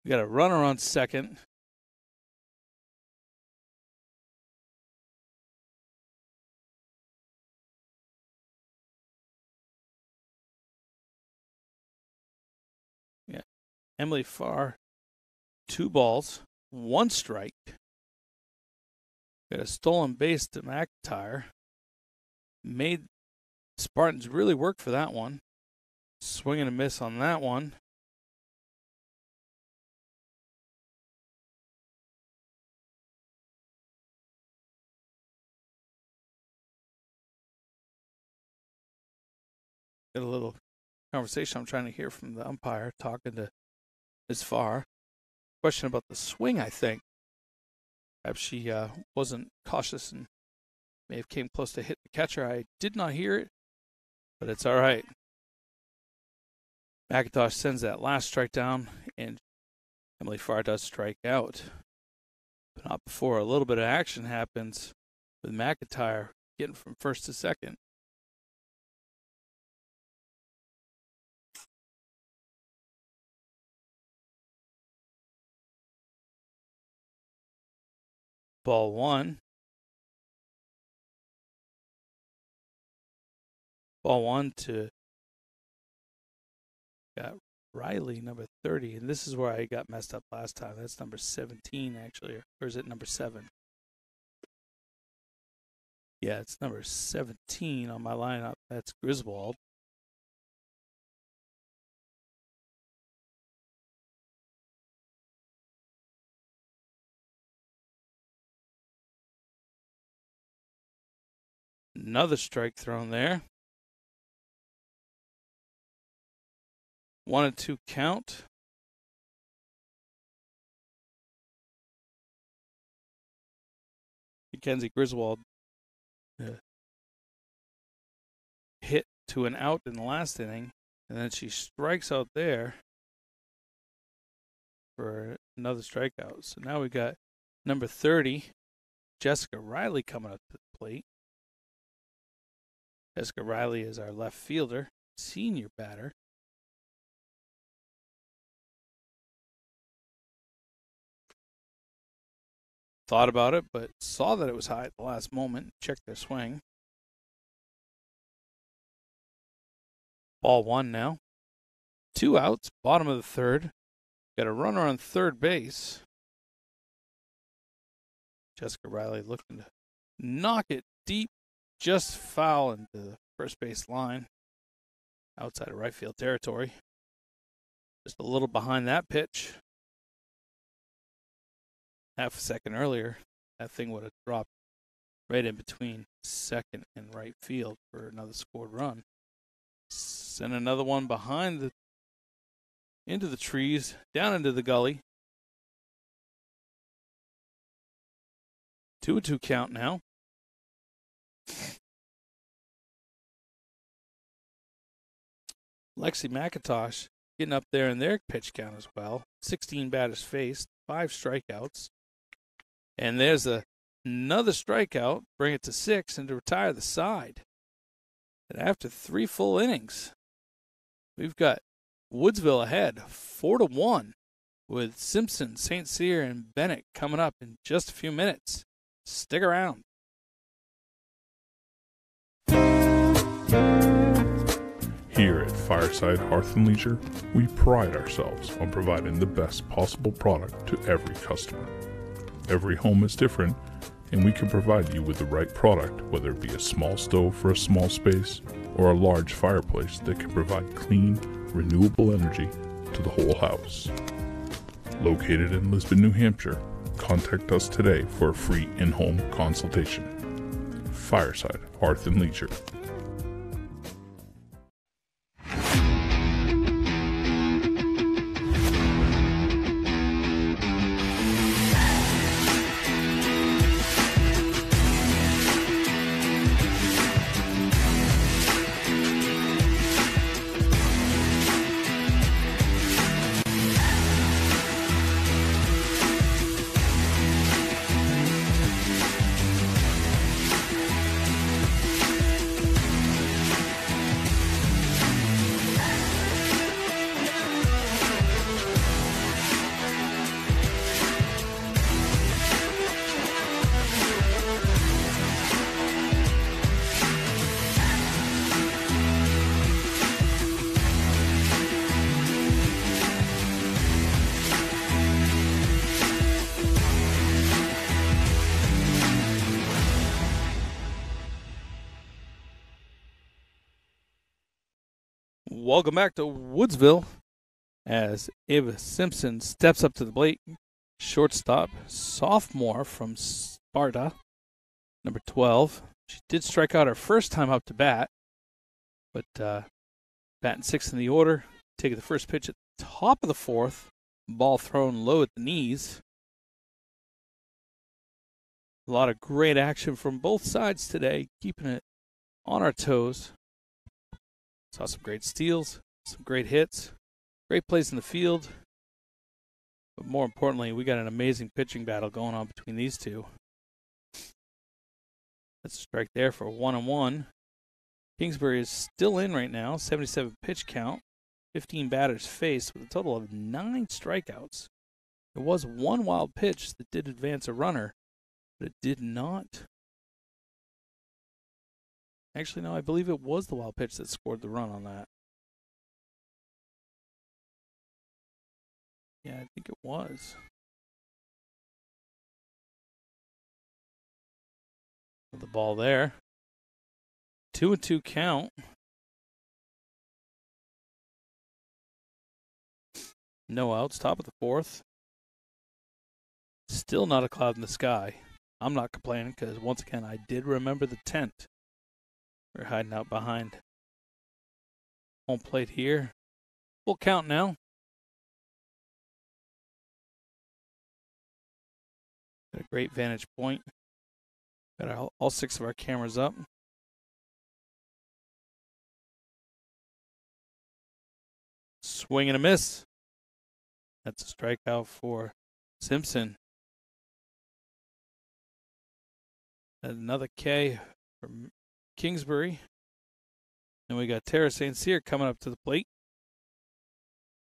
We got a runner on second. Yeah. Emily Farr, two balls, one strike. Got a stolen base to McIntyre. Made Spartans really work for that one. Swing and a miss on that one. Get a little conversation I'm trying to hear from the umpire talking to Ms. Farr. Question about the swing, I think. Perhaps she uh, wasn't cautious and May have came close to hit the catcher. I did not hear it, but it's all right. McIntosh sends that last strike down, and Emily Farr does strike out. But not before a little bit of action happens with McIntyre getting from first to second. Ball one. Ball one to got Riley, number 30. And this is where I got messed up last time. That's number 17, actually. Or is it number 7? Yeah, it's number 17 on my lineup. That's Griswold. Another strike thrown there. One and two count. Mackenzie Griswold uh, hit to an out in the last inning, and then she strikes out there for another strikeout. So now we got number 30, Jessica Riley, coming up to the plate. Jessica Riley is our left fielder, senior batter. Thought about it, but saw that it was high at the last moment. Checked their swing. Ball one now. Two outs, bottom of the third. Got a runner on third base. Jessica Riley looking to knock it deep, just foul into the first base line, outside of right field territory. Just a little behind that pitch half a second earlier, that thing would have dropped right in between second and right field for another scored run. Send another one behind the into the trees, down into the gully. Two and two count now. Lexi McIntosh getting up there in their pitch count as well. 16 batters faced, five strikeouts. And there's a, another strikeout, bring it to six, and to retire the side. And after three full innings, we've got Woodsville ahead, four to one, with Simpson, St. Cyr, and Bennett coming up in just a few minutes. Stick around. Here at Fireside Hearth and Leisure, we pride ourselves on providing the best possible product to every customer. Every home is different, and we can provide you with the right product, whether it be a small stove for a small space or a large fireplace that can provide clean, renewable energy to the whole house. Located in Lisbon, New Hampshire, contact us today for a free in home consultation. Fireside Hearth and Leisure. Welcome back to Woodsville as Ava Simpson steps up to the plate. Shortstop, sophomore from Sparta, number 12. She did strike out her first time up to bat, but uh, batting sixth in the order, taking the first pitch at the top of the fourth. Ball thrown low at the knees. A lot of great action from both sides today, keeping it on our toes. Saw some great steals, some great hits, great plays in the field. But more importantly, we got an amazing pitching battle going on between these two. That's a strike there for one on one. Kingsbury is still in right now, 77 pitch count, 15 batters faced with a total of nine strikeouts. There was one wild pitch that did advance a runner, but it did not. Actually, no, I believe it was the wild pitch that scored the run on that. Yeah, I think it was. The ball there. Two and two count. No outs, top of the fourth. Still not a cloud in the sky. I'm not complaining because, once again, I did remember the tent. We're hiding out behind. Home plate here. Full count now. Got a great vantage point. Got all, all six of our cameras up. Swing and a miss. That's a strikeout for Simpson. Another K from Kingsbury. And we got Tara St. Cyr coming up to the plate.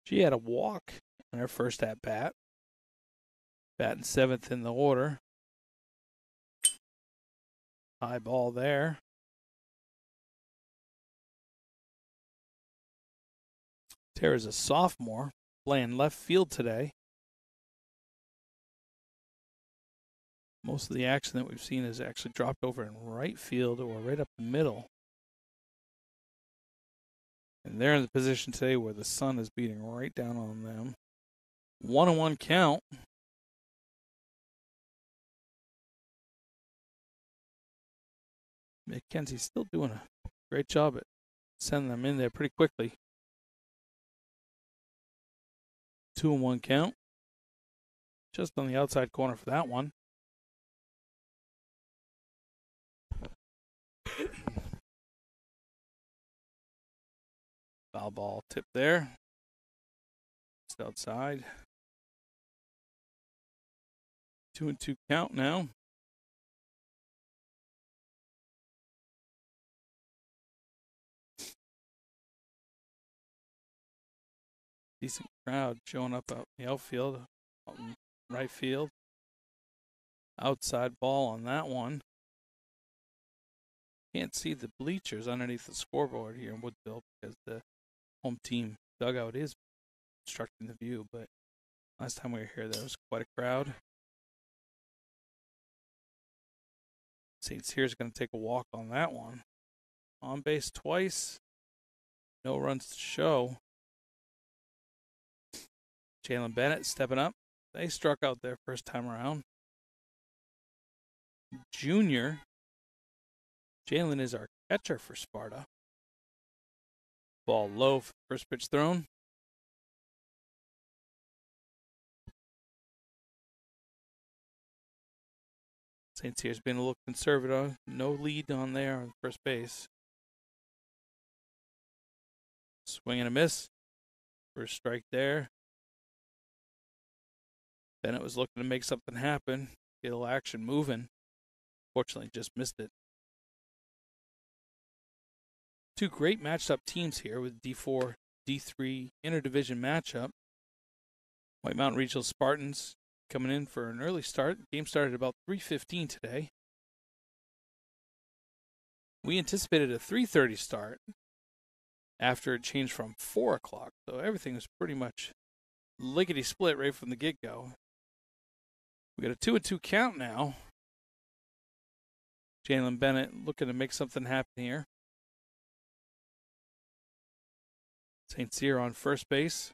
She had a walk in her first at bat. Batting seventh in the order. High ball there. Tara's a sophomore, playing left field today. Most of the action that we've seen is actually dropped over in right field or right up the middle. And they're in the position today where the sun is beating right down on them. One on one count. McKenzie's still doing a great job at sending them in there pretty quickly. Two and one count. Just on the outside corner for that one. Foul ball tip there. Just outside. Two and two count now. Decent crowd showing up out in the outfield, out in right field. Outside ball on that one. Can't see the bleachers underneath the scoreboard here in Woodsville because the home team dugout is obstructing the view, but last time we were here, there was quite a crowd. St. Cyr's going to take a walk on that one. On base twice. No runs to show. Jalen Bennett stepping up. They struck out their first time around. Junior. Jalen is our catcher for Sparta. Ball low first pitch thrown. St. Cyr's been a little conservative. No lead on there on first base. Swing and a miss. First strike there. Bennett was looking to make something happen, get a little action moving. Fortunately, just missed it. Two great matched up teams here with D4, D3 interdivision matchup. White Mountain Regional Spartans coming in for an early start. Game started about 3:15 today. We anticipated a 3:30 start after it changed from 4 o'clock, so everything was pretty much lickety split right from the get go. We got a two and two count now. Jalen Bennett looking to make something happen here. St. Cyr on first base.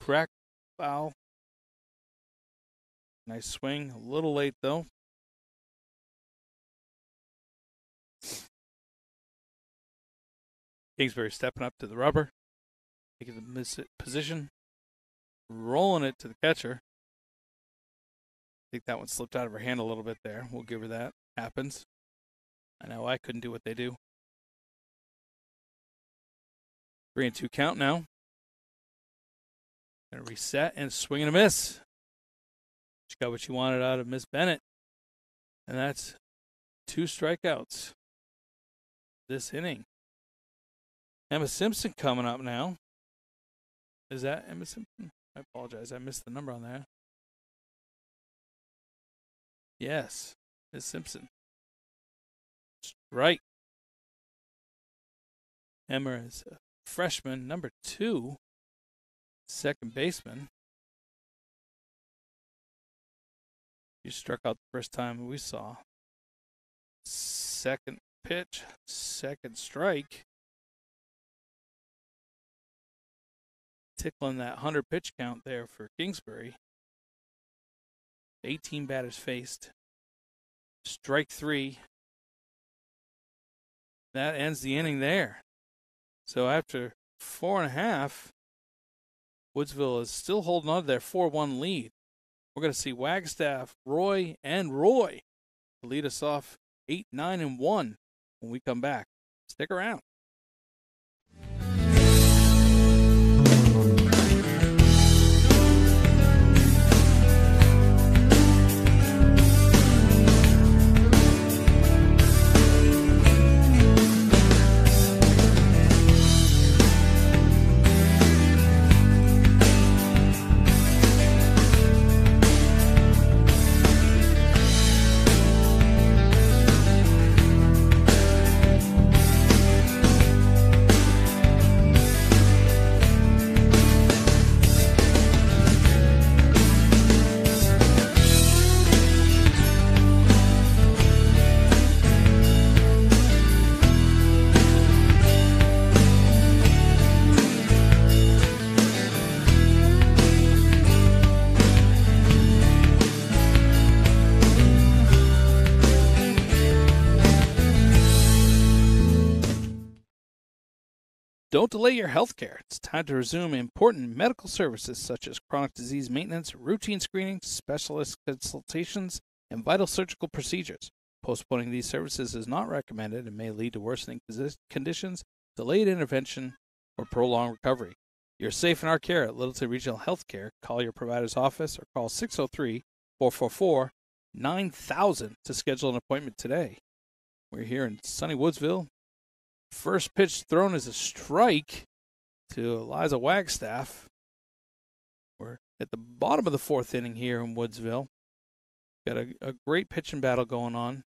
Crack foul. Nice swing. A little late though. Kingsbury stepping up to the rubber. Taking the position rolling it to the catcher. I think that one slipped out of her hand a little bit there. We'll give her that. Happens. I know I couldn't do what they do. Three and two count now. Gonna reset and swing and a miss. She got what she wanted out of Miss Bennett. And that's two strikeouts this inning. Emma Simpson coming up now. Is that Emma Simpson? I apologize. I missed the number on that. Yes, Miss Simpson. Right. Emma is freshman, number two, second baseman. You struck out the first time we saw. Second pitch, second strike. Tickling that 100 pitch count there for Kingsbury. 18 batters faced. Strike three. That ends the inning there. So after four and a half, Woodsville is still holding on to their 4 1 lead. We're going to see Wagstaff, Roy, and Roy lead us off 8, 9, and 1 when we come back. Stick around. Don't delay your health care. It's time to resume important medical services such as chronic disease maintenance, routine screening, specialist consultations, and vital surgical procedures. Postponing these services is not recommended and may lead to worsening conditions, delayed intervention, or prolonged recovery. You're safe in our care at Littleton Regional Healthcare. Call your provider's office or call 603 444 9000 to schedule an appointment today. We're here in sunny Woodsville, First pitch thrown is a strike to Eliza Wagstaff. We're at the bottom of the fourth inning here in Woodsville. Got a, a great pitching battle going on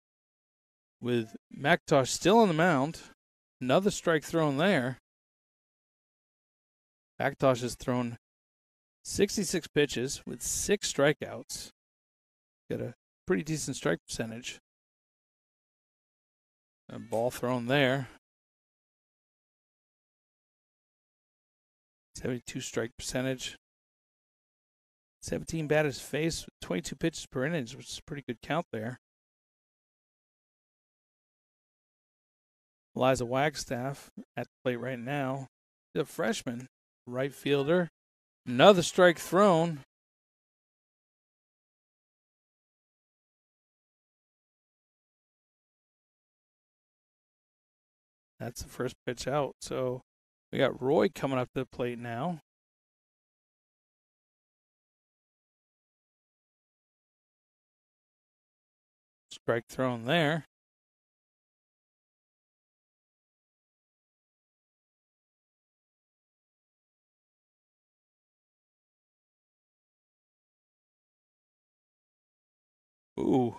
with McIntosh still on the mound. Another strike thrown there. McIntosh has thrown 66 pitches with six strikeouts. Got a pretty decent strike percentage. A ball thrown there. 72 strike percentage. 17 batters faced, 22 pitches per innings, which is a pretty good count there. Eliza Wagstaff at the plate right now. The freshman, right fielder. Another strike thrown. That's the first pitch out. So we got Roy coming up to the plate now. Strike thrown there. Ooh.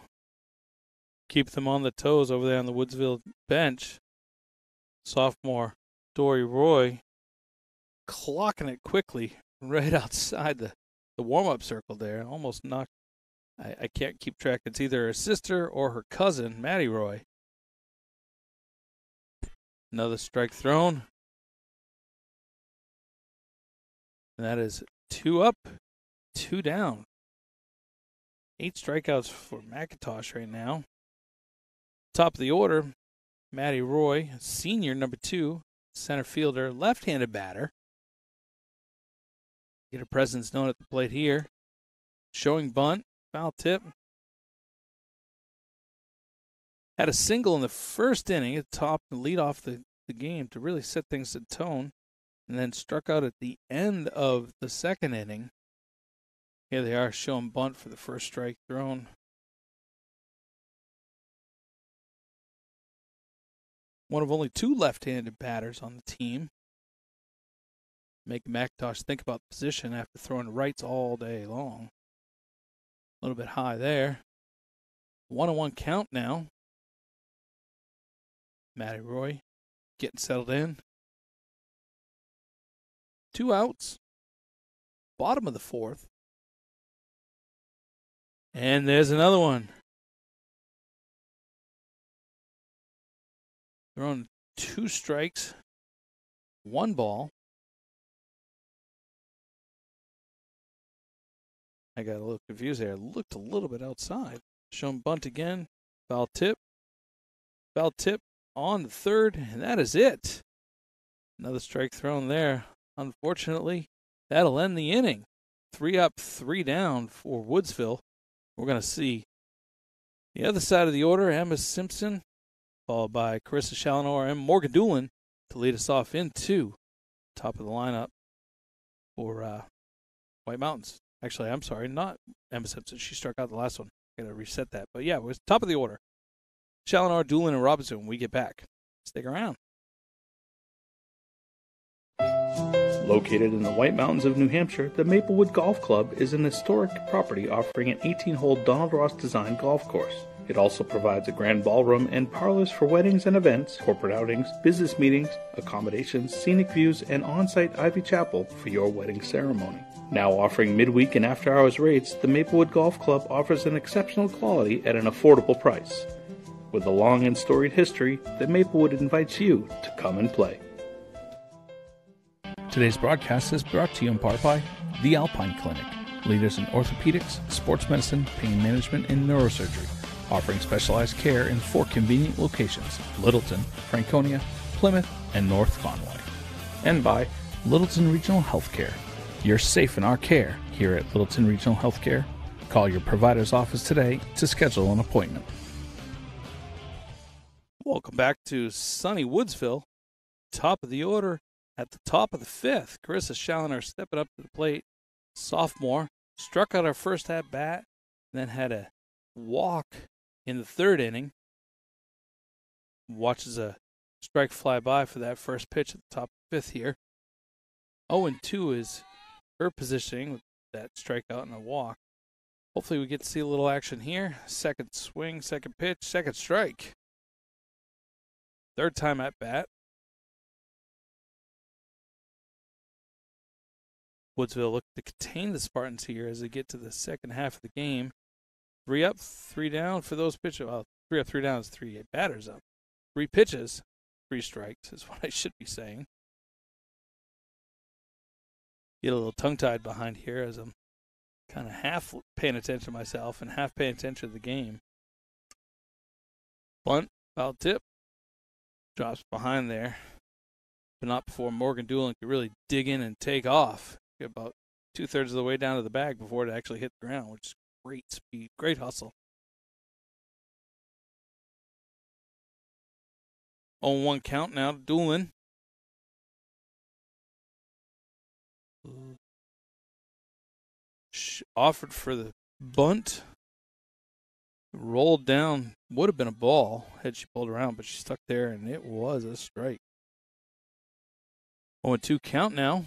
Keep them on the toes over there on the Woodsville bench. Sophomore Dory Roy clocking it quickly right outside the, the warm up circle there. Almost knocked. I, I can't keep track. It's either her sister or her cousin, Maddie Roy. Another strike thrown. And that is two up, two down. Eight strikeouts for McIntosh right now. Top of the order, Maddie Roy, senior number two, center fielder, left handed batter. Get a presence known at the plate here. Showing bunt. foul tip. Had a single in the first inning at top and lead off the, the game to really set things in tone, and then struck out at the end of the second inning. Here they are showing bunt for the first strike thrown. One of only two left handed batters on the team. Make McIntosh think about the position after throwing rights all day long. A little bit high there. One on one count now. Maddie Roy getting settled in. Two outs. Bottom of the fourth. And there's another one. Throwing two strikes, one ball. I got a little confused there. Looked a little bit outside. Shown bunt again. Foul tip. Foul tip on the third, and that is it. Another strike thrown there. Unfortunately, that'll end the inning. Three up, three down for Woodsville. We're going to see the other side of the order Emma Simpson, followed by Carissa Challenor and Morgan Doolin to lead us off into top of the lineup for uh, White Mountains. Actually, I'm sorry, not Emma Simpson. She struck out the last one. I got to reset that. But yeah, it was top of the order. Challenor, Doolin, and Robinson when we get back. Stick around. Located in the White Mountains of New Hampshire, the Maplewood Golf Club is an historic property offering an 18 hole Donald Ross designed golf course. It also provides a grand ballroom and parlors for weddings and events, corporate outings, business meetings, accommodations, scenic views, and on site Ivy Chapel for your wedding ceremony. Now offering midweek and after hours rates, the Maplewood Golf Club offers an exceptional quality at an affordable price. With a long and storied history, the Maplewood invites you to come and play. Today's broadcast is brought to you in part by the Alpine Clinic, leaders in orthopedics, sports medicine, pain management, and neurosurgery, offering specialized care in four convenient locations Littleton, Franconia, Plymouth, and North Conway. And by Littleton Regional Healthcare. You're safe in our care here at Littleton Regional Healthcare. Call your provider's office today to schedule an appointment. Welcome back to sunny Woodsville. Top of the order at the top of the fifth. Carissa Challenor stepping up to the plate. Sophomore struck out our first at bat, then had a walk in the third inning. Watches a strike fly by for that first pitch at the top of the fifth here. 0 and 2 is her positioning with that strikeout and a walk. Hopefully, we get to see a little action here. Second swing, second pitch, second strike. Third time at bat. Woodsville look to contain the Spartans here as they get to the second half of the game. Three up, three down for those pitches. Well, three up, three down is three batters up. Three pitches, three strikes is what I should be saying. Get a little tongue tied behind here as I'm kind of half paying attention to myself and half paying attention to the game. Bunt, foul tip, drops behind there, but not before Morgan Doolin could really dig in and take off. Get about two thirds of the way down to the bag before it actually hit the ground, which is great speed, great hustle. On one count now, Doolin. Offered for the bunt. Rolled down. Would have been a ball had she pulled around, but she stuck there, and it was a strike. 0 2 count now.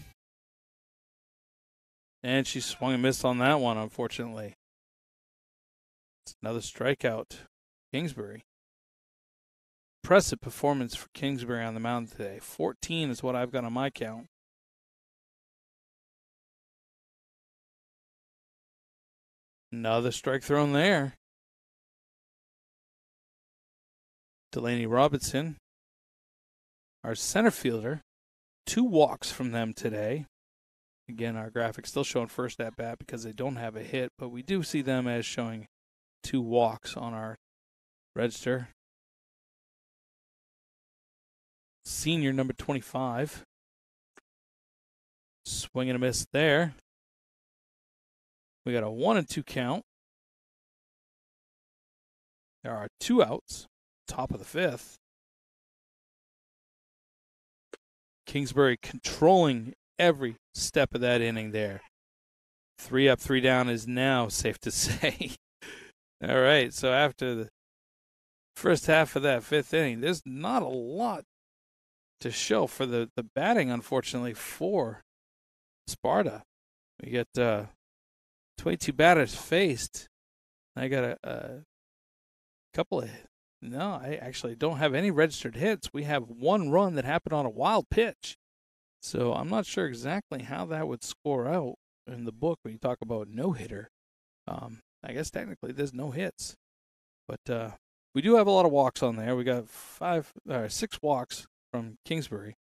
And she swung and missed on that one, unfortunately. Another strikeout. Kingsbury. Impressive performance for Kingsbury on the mound today. 14 is what I've got on my count. Another strike thrown there. Delaney Robinson, our center fielder, two walks from them today. Again, our graphic still showing first at bat because they don't have a hit, but we do see them as showing two walks on our register. Senior number 25. Swing and a miss there. We got a one and two count. There are two outs, top of the fifth. Kingsbury controlling every step of that inning there. Three up, three down is now safe to say. All right, so after the first half of that fifth inning, there's not a lot to show for the, the batting, unfortunately, for Sparta. We get uh, 22 batters faced. I got a, a couple of. No, I actually don't have any registered hits. We have one run that happened on a wild pitch. So I'm not sure exactly how that would score out in the book when you talk about no hitter. Um, I guess technically there's no hits, but uh, we do have a lot of walks on there. We got five uh, six walks from Kingsbury,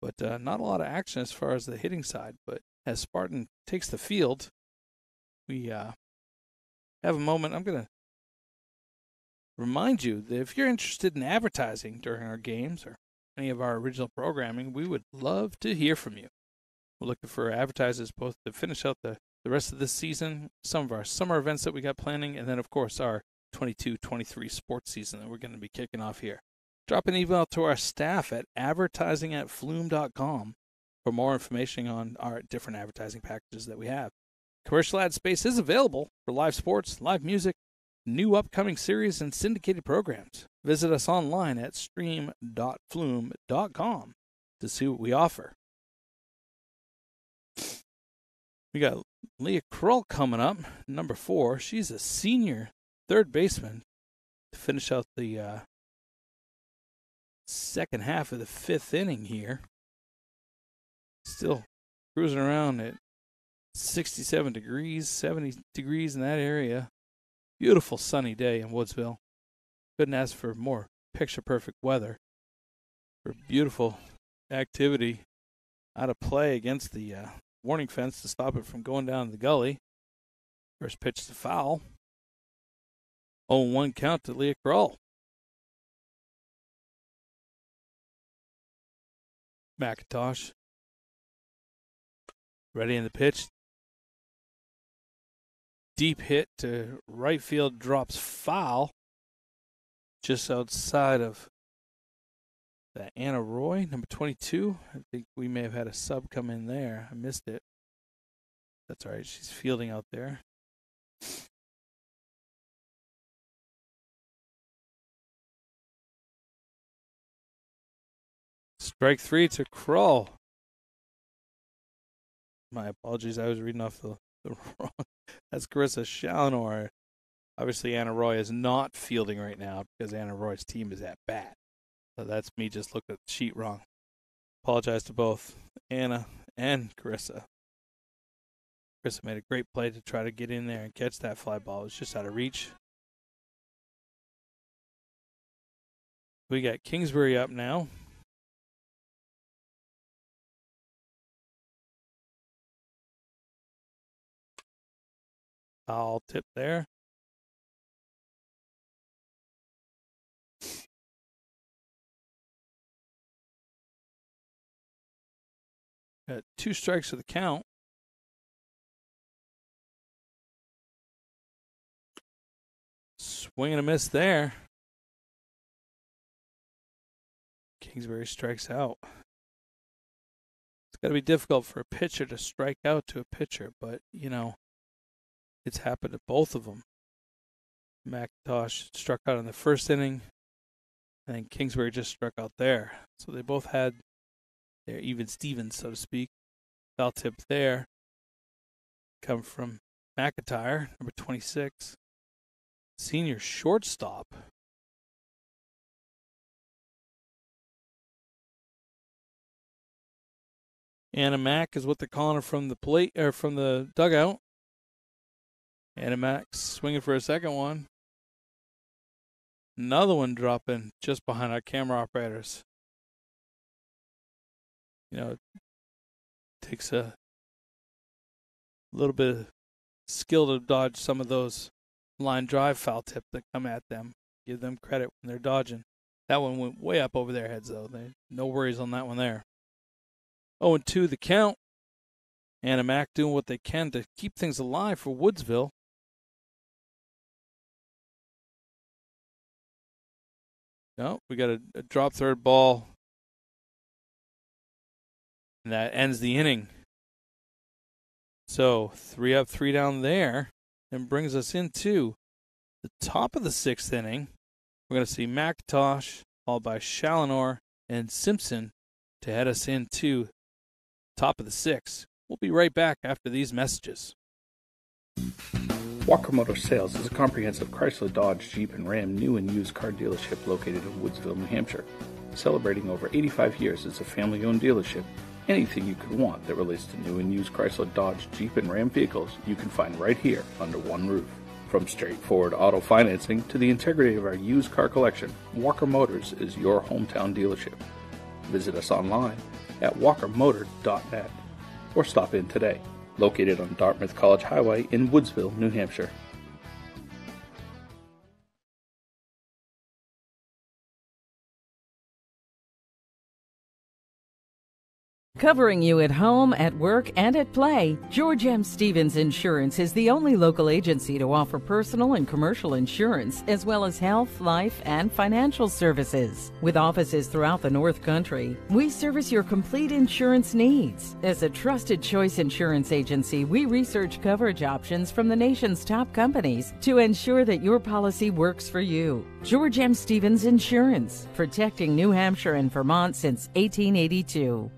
but uh, not a lot of action as far as the hitting side. But as Spartan takes the field, we uh, have a moment. I'm gonna remind you that if you're interested in advertising during our games or any of our original programming, we would love to hear from you. We're looking for advertisers both to finish out the, the rest of this season, some of our summer events that we got planning, and then, of course, our 22 23 sports season that we're going to be kicking off here. Drop an email to our staff at advertising at phlume.com for more information on our different advertising packages that we have. Commercial ad space is available for live sports, live music, new upcoming series, and syndicated programs. Visit us online at stream.phlume.com to see what we offer. We got Leah Krull coming up, number four. She's a senior third baseman to finish out the uh, second half of the fifth inning here. Still cruising around at 67 degrees, 70 degrees in that area. Beautiful sunny day in Woodsville. Couldn't ask for more picture perfect weather for beautiful activity out of play against the uh, warning fence to stop it from going down the gully. First pitch to foul. 0 1 count to Leah Krull. McIntosh. Ready in the pitch. Deep hit to right field drops foul. Just outside of that Anna Roy, number 22. I think we may have had a sub come in there. I missed it. That's all right. She's fielding out there. Strike three to Krull. My apologies. I was reading off the, the wrong. That's Carissa Challenor. Obviously, Anna Roy is not fielding right now because Anna Roy's team is at bat. So that's me just looked at uh, the sheet wrong. Apologize to both Anna and Carissa. Carissa made a great play to try to get in there and catch that fly ball. It was just out of reach. We got Kingsbury up now. Foul tip there. Got two strikes to the count. Swing and a miss there. Kingsbury strikes out. It's got to be difficult for a pitcher to strike out to a pitcher, but, you know, it's happened to both of them. McIntosh struck out in the first inning, and Kingsbury just struck out there. So they both had their even Stevens, so to speak. Foul tip there. Come from McIntyre, number 26. Senior shortstop. Anna Mack is what they're calling her from the plate or from the dugout. Anna Max swinging for a second one. Another one dropping just behind our camera operators. You know, takes a little bit of skill to dodge some of those line drive foul tips that come at them. Give them credit when they're dodging. That one went way up over their heads, though. They, no worries on that one there. 0 and 2 the count. Anna Mack doing what they can to keep things alive for Woodsville. No, we got a, a drop third ball. And that ends the inning. So three up, three down there, and brings us into the top of the sixth inning. We're going to see McIntosh, followed by Challenor and Simpson to head us into top of the sixth. We'll be right back after these messages. Walker Motor Sales is a comprehensive Chrysler, Dodge, Jeep, and Ram new and used car dealership located in Woodsville, New Hampshire. Celebrating over 85 years as a family owned dealership, anything you could want that relates to new and used Chrysler, Dodge, Jeep, and Ram vehicles you can find right here under one roof. From straightforward auto financing to the integrity of our used car collection, Walker Motors is your hometown dealership. Visit us online at walkermotor.net or stop in today. Located on Dartmouth College Highway in Woodsville, New Hampshire. Covering you at home, at work, and at play, George M. Stevens Insurance is the only local agency to offer personal and commercial insurance, as well as health, life, and financial services. With offices throughout the North Country, we service your complete insurance needs. As a trusted choice insurance agency, we research coverage options from the nation's top companies to ensure that your policy works for you. George M. Stevens Insurance, protecting New Hampshire and Vermont since 1882.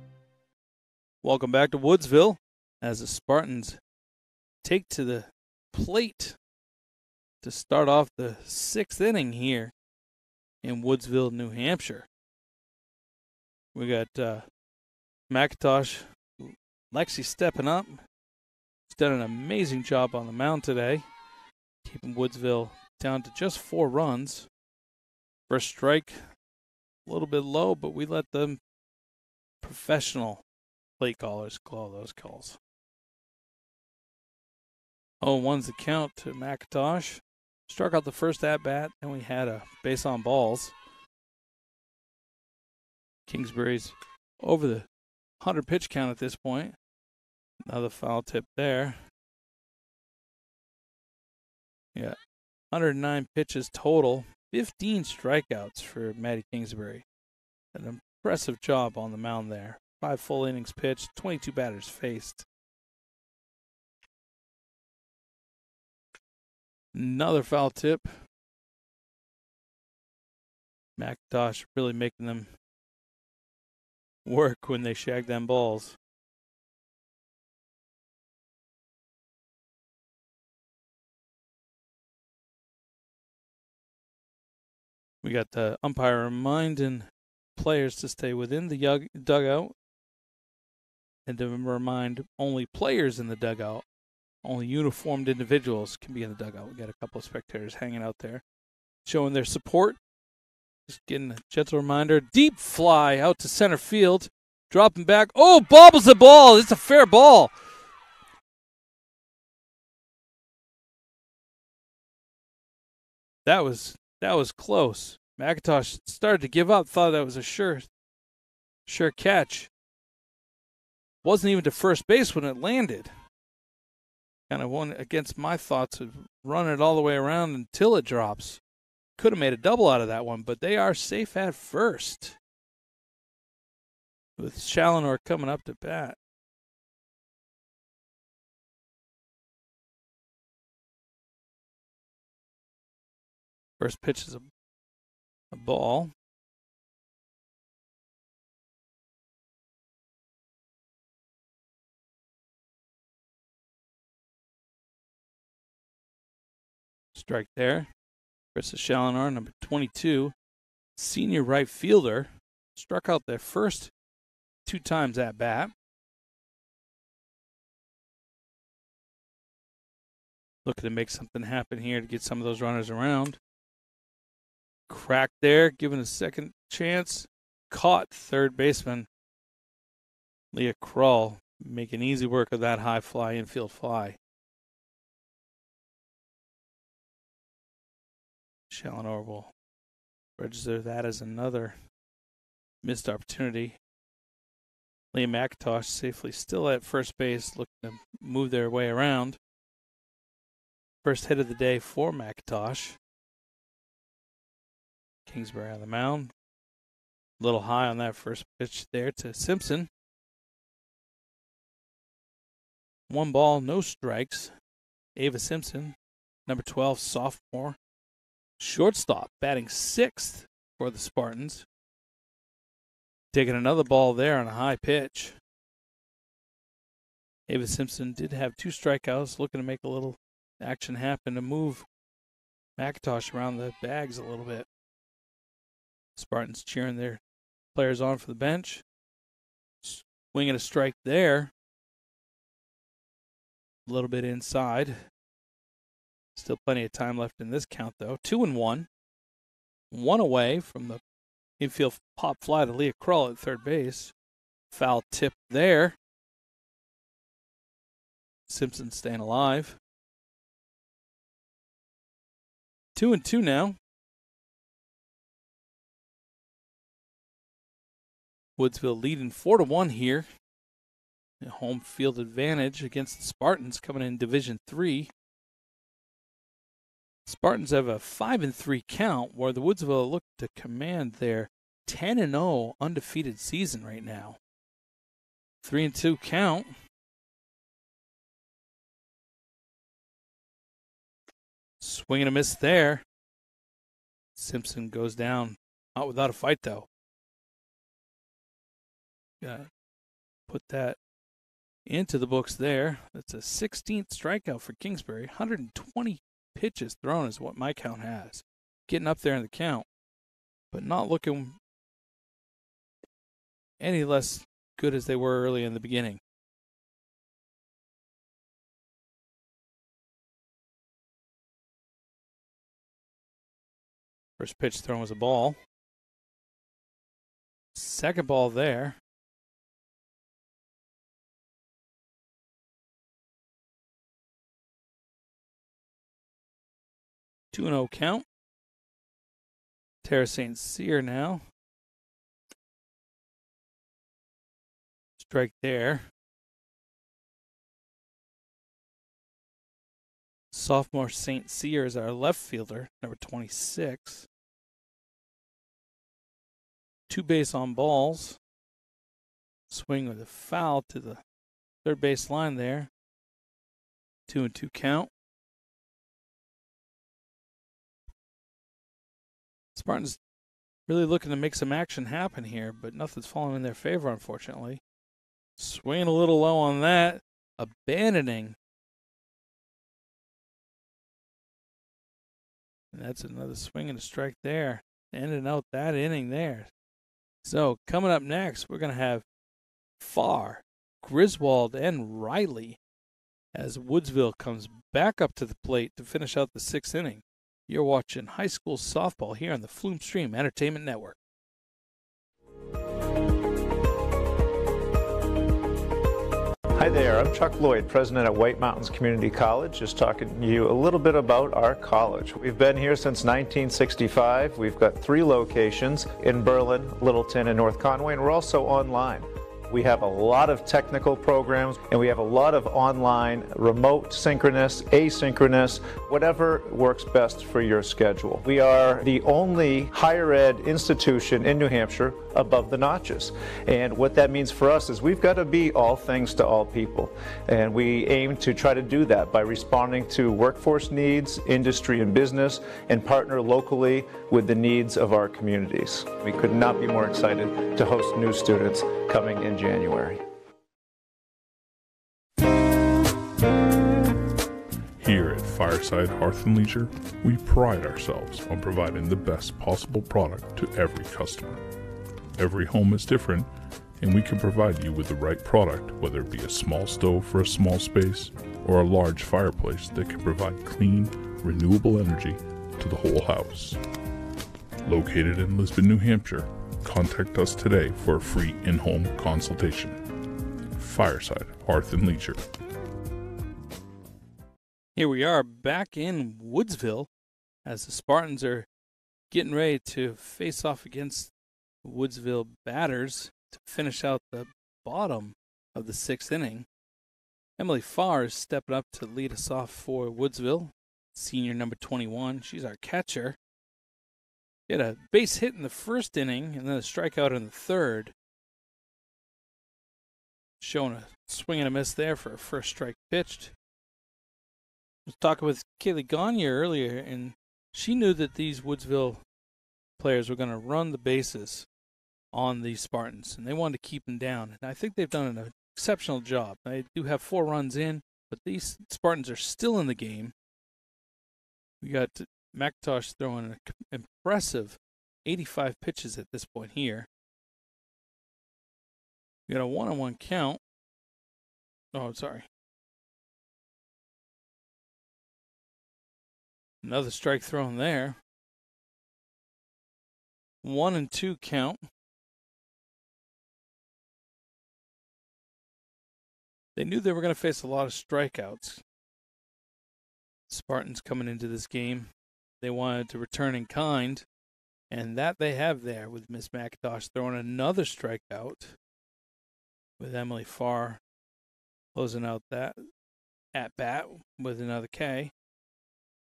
Welcome back to Woodsville as the Spartans take to the plate to start off the sixth inning here in Woodsville, New Hampshire. We got uh, McIntosh, Lexi stepping up. He's done an amazing job on the mound today, keeping Woodsville down to just four runs. First strike, a little bit low, but we let them professional plate callers call those calls. Oh, one's the count to McIntosh. Struck out the first at bat, and we had a base on balls. Kingsbury's over the 100 pitch count at this point. Another foul tip there. Yeah, 109 pitches total, 15 strikeouts for Matty Kingsbury. An impressive job on the mound there. Five full innings pitched, 22 batters faced. Another foul tip. McIntosh really making them work when they shag them balls. We got the umpire reminding players to stay within the dugout and to remind only players in the dugout, only uniformed individuals can be in the dugout. We got a couple of spectators hanging out there, showing their support. Just getting a gentle reminder. Deep fly out to center field, dropping back. Oh, bobbles the ball. It's a fair ball. That was that was close. McIntosh started to give up. Thought that was a sure, sure catch wasn't even to first base when it landed. Kind of went against my thoughts of running it all the way around until it drops. Could have made a double out of that one, but they are safe at first. With Challenor coming up to bat. First pitch is a, a ball. Strike there. Chris Challenor, number 22, senior right fielder, struck out the first two times at bat. Looking to make something happen here to get some of those runners around. Crack there, given a second chance. Caught third baseman Leah Krull, making easy work of that high fly infield fly. Challenor will register that as another missed opportunity. Liam McIntosh safely still at first base, looking to move their way around. First hit of the day for McIntosh Kingsbury on the mound. A little high on that first pitch there to Simpson. One ball, no strikes. Ava Simpson, number 12, sophomore. Shortstop, batting sixth for the Spartans. Taking another ball there on a high pitch. Ava Simpson did have two strikeouts, looking to make a little action happen to move McIntosh around the bags a little bit. Spartans cheering their players on for the bench. Swinging a strike there. A little bit inside. Still plenty of time left in this count, though. Two and one. One away from the infield pop fly to Leah Krull at third base. Foul tip there. Simpson staying alive. Two and two now. Woodsville leading four to one here. Home field advantage against the Spartans coming in Division Three. Spartans have a five and three count, where the Woodsville look to command their ten and zero oh undefeated season right now. Three and two count. Swing and a miss there. Simpson goes down. Not without a fight, though. Got put that into the books there. That's a 16th strikeout for Kingsbury. 120 pitches thrown is what my count has. Getting up there in the count, but not looking any less good as they were early in the beginning. First pitch thrown was a ball. Second ball there. Two and zero oh count. Tara St. Cyr now. Strike there. Sophomore St. Cyr is our left fielder, number 26. Two base on balls. Swing with a foul to the third base line there. Two and two count. Spartans really looking to make some action happen here, but nothing's falling in their favor, unfortunately. Swinging a little low on that, abandoning And that's another swing and a strike there. Ending out that inning there. So coming up next, we're going to have Farr, Griswold, and Riley as Woodsville comes back up to the plate to finish out the sixth inning. You're watching high school softball here on the Phlume Stream Entertainment Network. Hi there, I'm Chuck Lloyd, president at White Mountains Community College, just talking to you a little bit about our college. We've been here since 1965. We've got three locations in Berlin, Littleton, and North Conway, and we're also online. We have a lot of technical programs and we have a lot of online, remote, synchronous, asynchronous, whatever works best for your schedule. We are the only higher ed institution in New Hampshire above the notches. And what that means for us is we've got to be all things to all people. And we aim to try to do that by responding to workforce needs, industry and business, and partner locally with the needs of our communities. We could not be more excited to host new students coming in January. Here at Fireside Hearth and Leisure, we pride ourselves on providing the best possible product to every customer. Every home is different, and we can provide you with the right product, whether it be a small stove for a small space or a large fireplace that can provide clean, renewable energy to the whole house. Located in Lisbon, New Hampshire, contact us today for a free in home consultation. Fireside Hearth and Leisure. Here we are back in Woodsville as the Spartans are getting ready to face off against Woodsville batters to finish out the bottom of the sixth inning. Emily Farr is stepping up to lead us off for Woodsville, senior number 21. She's our catcher. He had a base hit in the first inning and then a strikeout in the third. Showing a swing and a miss there for a first strike pitched. I was talking with Kaylee Gagne earlier, and she knew that these Woodsville players were going to run the bases on the Spartans, and they wanted to keep them down. And I think they've done an exceptional job. They do have four runs in, but these Spartans are still in the game. We got McIntosh throwing an impressive 85 pitches at this point here. We got a one on one count. Oh, sorry. Another strike thrown there. One and two count. They knew they were going to face a lot of strikeouts. Spartans coming into this game. They wanted to return in kind, and that they have there with Miss McIntosh throwing another strikeout with Emily Farr closing out that at bat with another K.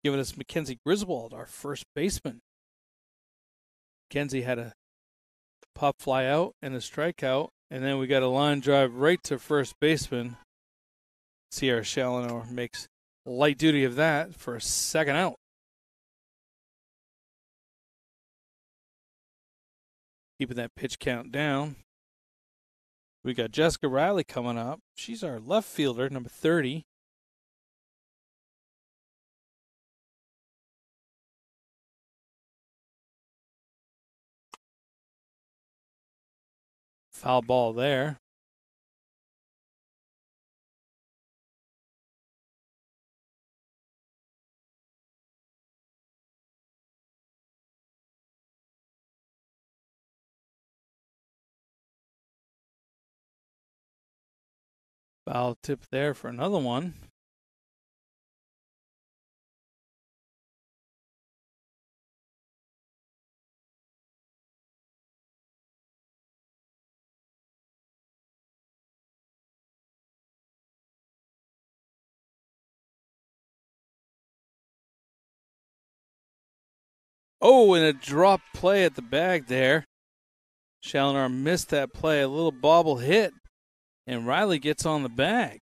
Giving us Mackenzie Griswold, our first baseman. Mackenzie had a pop fly out and a strikeout, and then we got a line drive right to first baseman. Sierra Challenor makes light duty of that for a second out. Keeping that pitch count down. We got Jessica Riley coming up. She's our left fielder, number 30. Foul ball there. Foul tip there for another one. Oh, and a drop play at the bag there. Challenor missed that play. A little bobble hit and Riley gets on the bag.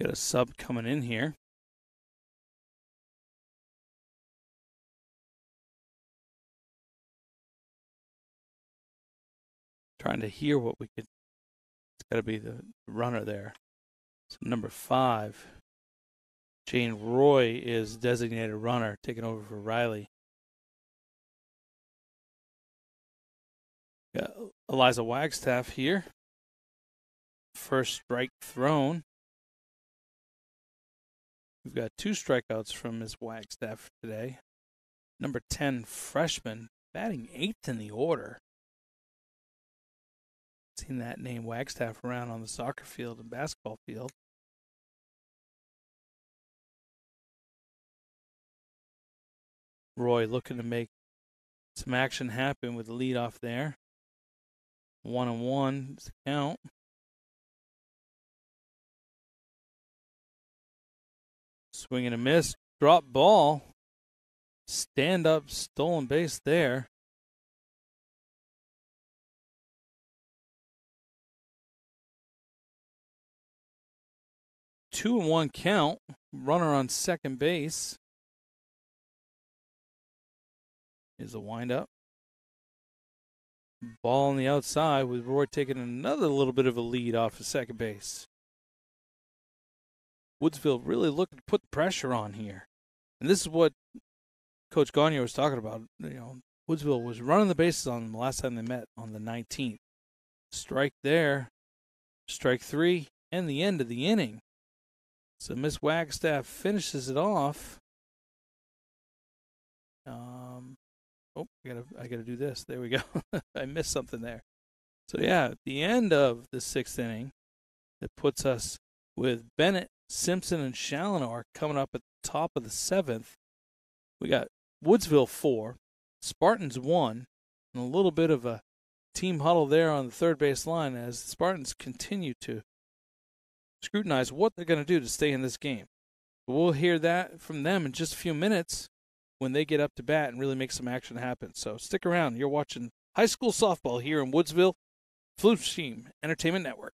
Got a sub coming in here. Trying to hear what we could. It's got to be the runner there. So number five, Jane Roy is designated runner, taking over for Riley. Got Eliza Wagstaff here. First strike thrown. We've got two strikeouts from Ms. Wagstaff today. Number 10, freshman, batting eighth in the order. Seen that name Wagstaff around on the soccer field and basketball field. Roy looking to make some action happen with the lead off there. One and one count. Swing and a miss. Drop ball. Stand up, stolen base there. Two and one count. Runner on second base. Is a windup. Ball on the outside with Roy taking another little bit of a lead off of second base. Woodsville really looking to put pressure on here. And this is what Coach Gagne was talking about. You know, Woodsville was running the bases on them the last time they met on the 19th. Strike there, strike three, and the end of the inning. So Miss Wagstaff finishes it off. Uh, Oh, I gotta I gotta do this. There we go. I missed something there. So yeah, the end of the sixth inning, it puts us with Bennett, Simpson, and Challenor coming up at the top of the seventh. We got Woodsville four, Spartans one, and a little bit of a team huddle there on the third base line as the Spartans continue to scrutinize what they're going to do to stay in this game. We'll hear that from them in just a few minutes when they get up to bat and really make some action happen. So stick around. You're watching high school softball here in Woodsville, Phlume Stream Entertainment Network.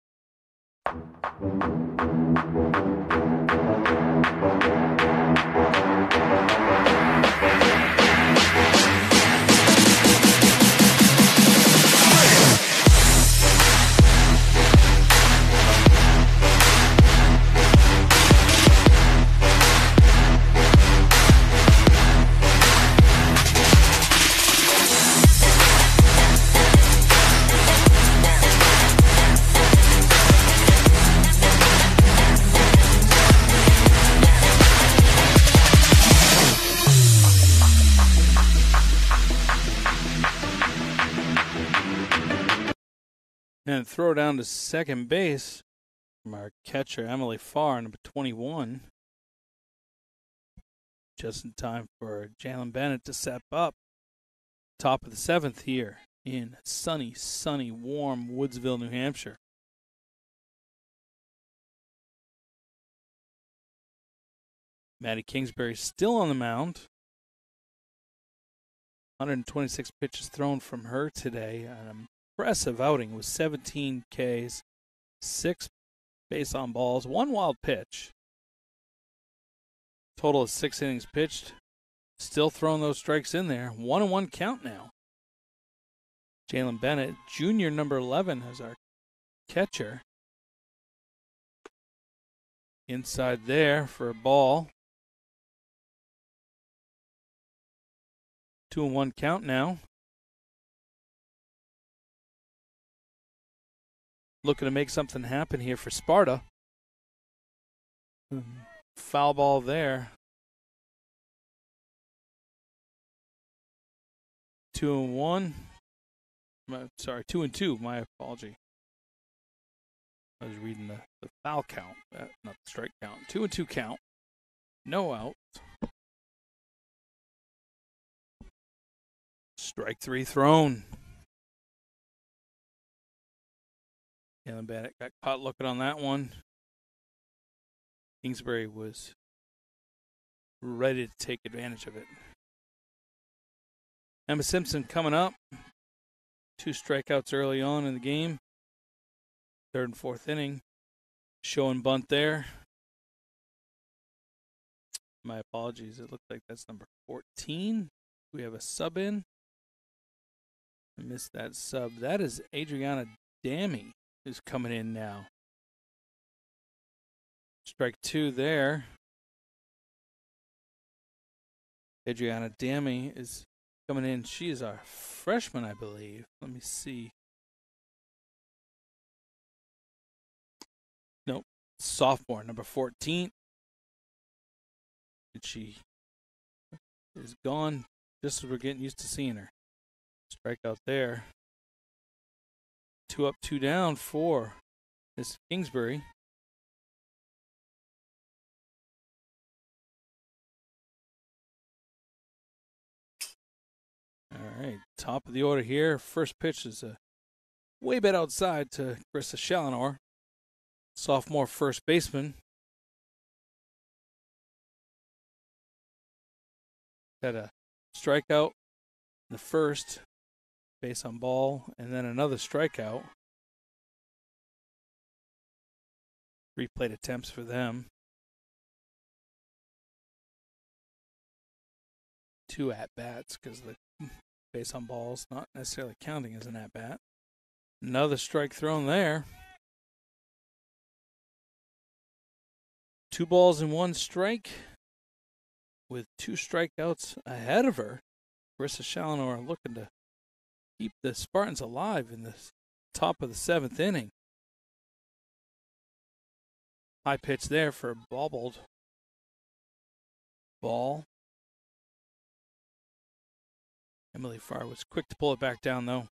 Throw down to second base from our catcher, Emily Farr, number 21. Just in time for Jalen Bennett to step up. Top of the seventh here in sunny, sunny, warm Woodsville, New Hampshire. Maddie Kingsbury still on the mound. 126 pitches thrown from her today. An impressive outing with 17 Ks, six base on balls, one wild pitch. Total of six innings pitched. Still throwing those strikes in there. One and one count now. Jalen Bennett, junior number 11, as our catcher. Inside there for a ball. Two and one count now. Looking to make something happen here for Sparta. Foul ball there. Two and one. My- Sorry, two and two. My apology. I was reading the, the foul count, uh, not the strike count. Two and two count. No out. Strike three thrown. Jalen Bennett got caught looking on that one. Kingsbury was ready to take advantage of it. Emma Simpson coming up. Two strikeouts early on in the game. Third and fourth inning. Showing bunt there. My apologies. It looks like that's number 14. We have a sub in. I missed that sub. That is Adriana Dammy who's coming in now. Strike two there. Adriana Dammy is coming in. She is our freshman, I believe. Let me see. Nope. Sophomore, number 14. And she is gone just as we're getting used to seeing her. Strikeout there. Two up, two down for Miss Kingsbury. All right, top of the order here. First pitch is a way bit outside to Krista Challenor, sophomore first baseman. Had a strikeout in the first, base on ball, and then another strikeout. Three plate attempts for them. Two at bats because the base on balls not necessarily counting as an at bat. Another strike thrown there. Two balls and one strike with two strikeouts ahead of her. Marissa Challenor looking to keep the Spartans alive in the top of the seventh inning. High pitch there for bobbled ball. Emily Farr was quick to pull it back down, though,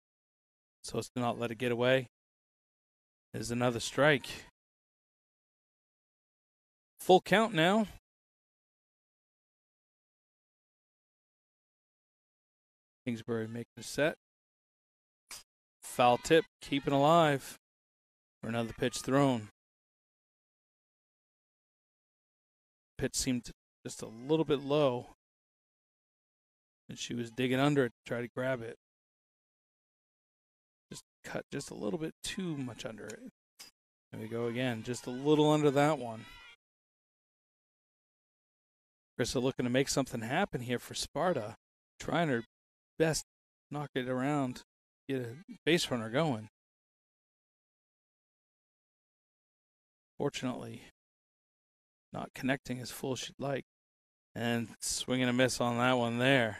so as to not let it get away. There's another strike. Full count now. Kingsbury making a set. Foul tip, keeping alive for another pitch thrown. Pitch seemed just a little bit low. And she was digging under it to try to grab it. Just cut just a little bit too much under it. There we go again, just a little under that one. Krista looking to make something happen here for Sparta, trying her best knock it around, get a base runner going. Fortunately, not connecting as full as she'd like. And swinging a miss on that one there.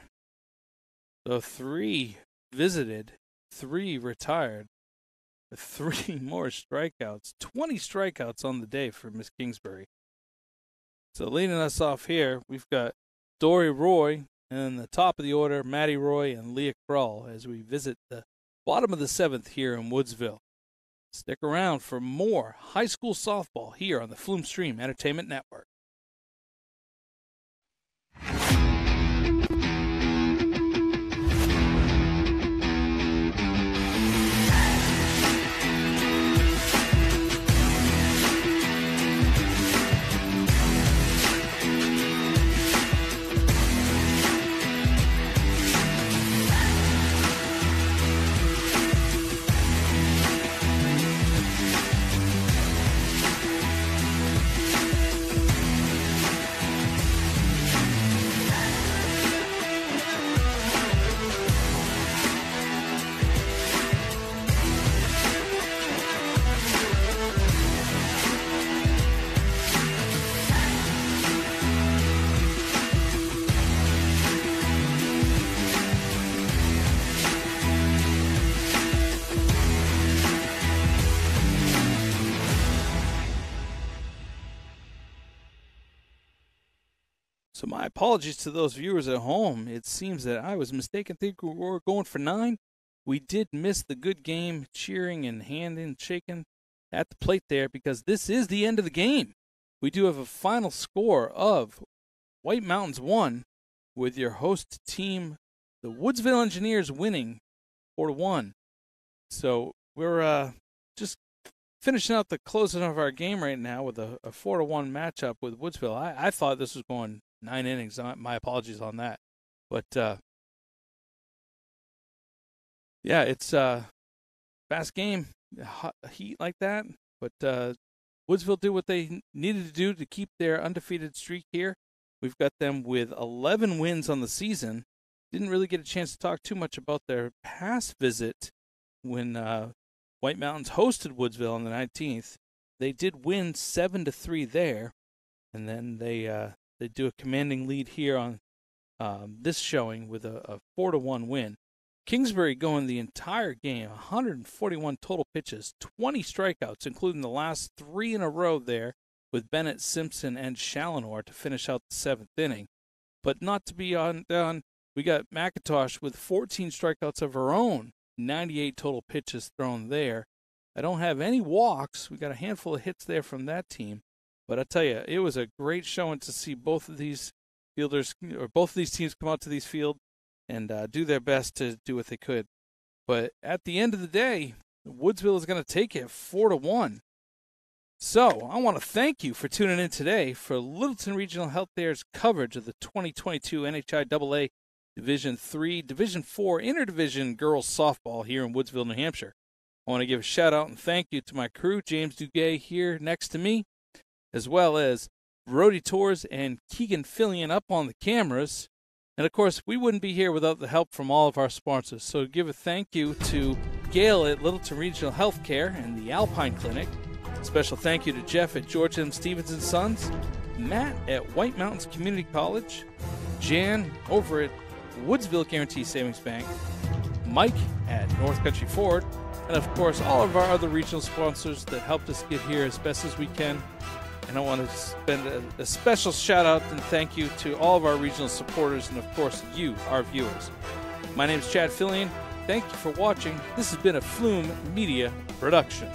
So three visited, three retired, three more strikeouts. 20 strikeouts on the day for Miss Kingsbury. So leading us off here, we've got Dory Roy, and the top of the order, Maddie Roy and Leah Krull, as we visit the bottom of the seventh here in Woodsville. Stick around for more high school softball here on the Phlume Stream Entertainment Network. My apologies to those viewers at home. It seems that I was mistaken. Think we were going for nine. We did miss the good game, cheering and handing, shaking at the plate there because this is the end of the game. We do have a final score of White Mountains one, with your host team, the Woodsville Engineers, winning four to one. So we're uh, just finishing out the closing of our game right now with a, four to one matchup with Woodsville. I, I thought this was going nine innings. My apologies on that, but uh, yeah, it's a uh, fast game, hot heat like that. But uh, Woodsville did what they needed to do to keep their undefeated streak here. We've got them with 11 wins on the season. Didn't really get a chance to talk too much about their past visit when uh, White Mountains hosted Woodsville on the 19th. They did win seven to three there, and then they uh, they do a commanding lead here on um, this showing with a, a four to one win. Kingsbury going the entire game, 141 total pitches, 20 strikeouts, including the last three in a row there with Bennett, Simpson, and Challenor to finish out the seventh inning. But not to be undone, we got McIntosh with 14 strikeouts of her own, 98 total pitches thrown there. I don't have any walks. We got a handful of hits there from that team. But I tell you, it was a great showing to see both of these fielders or both of these teams come out to these field and uh, do their best to do what they could. But at the end of the day, Woodsville is going to take it four to one. So I want to thank you for tuning in today for Littleton Regional Health Care's coverage of the 2022 NHIAA Division Three, Division Four Interdivision Girls Softball here in Woodsville, New Hampshire. I want to give a shout out and thank you to my crew, James Duguay here next to me, as well as Brody Tours and Keegan Fillion up on the cameras. And of course, we wouldn't be here without the help from all of our sponsors. So give a thank you to Gail at Littleton Regional Healthcare and the Alpine Clinic. Special thank you to Jeff at George M. Stevenson Sons, Matt at White Mountains Community College, Jan over at Woodsville Guaranty Savings Bank, Mike at North Country Ford, and of course all of our other regional sponsors that helped us get here as best as we can. And I want to spend a, a, special shout out and thank you to all of our regional supporters and, of course, you, our viewers. My name is Chad Fillion. Thank you for watching. This has been a Phlume Media production.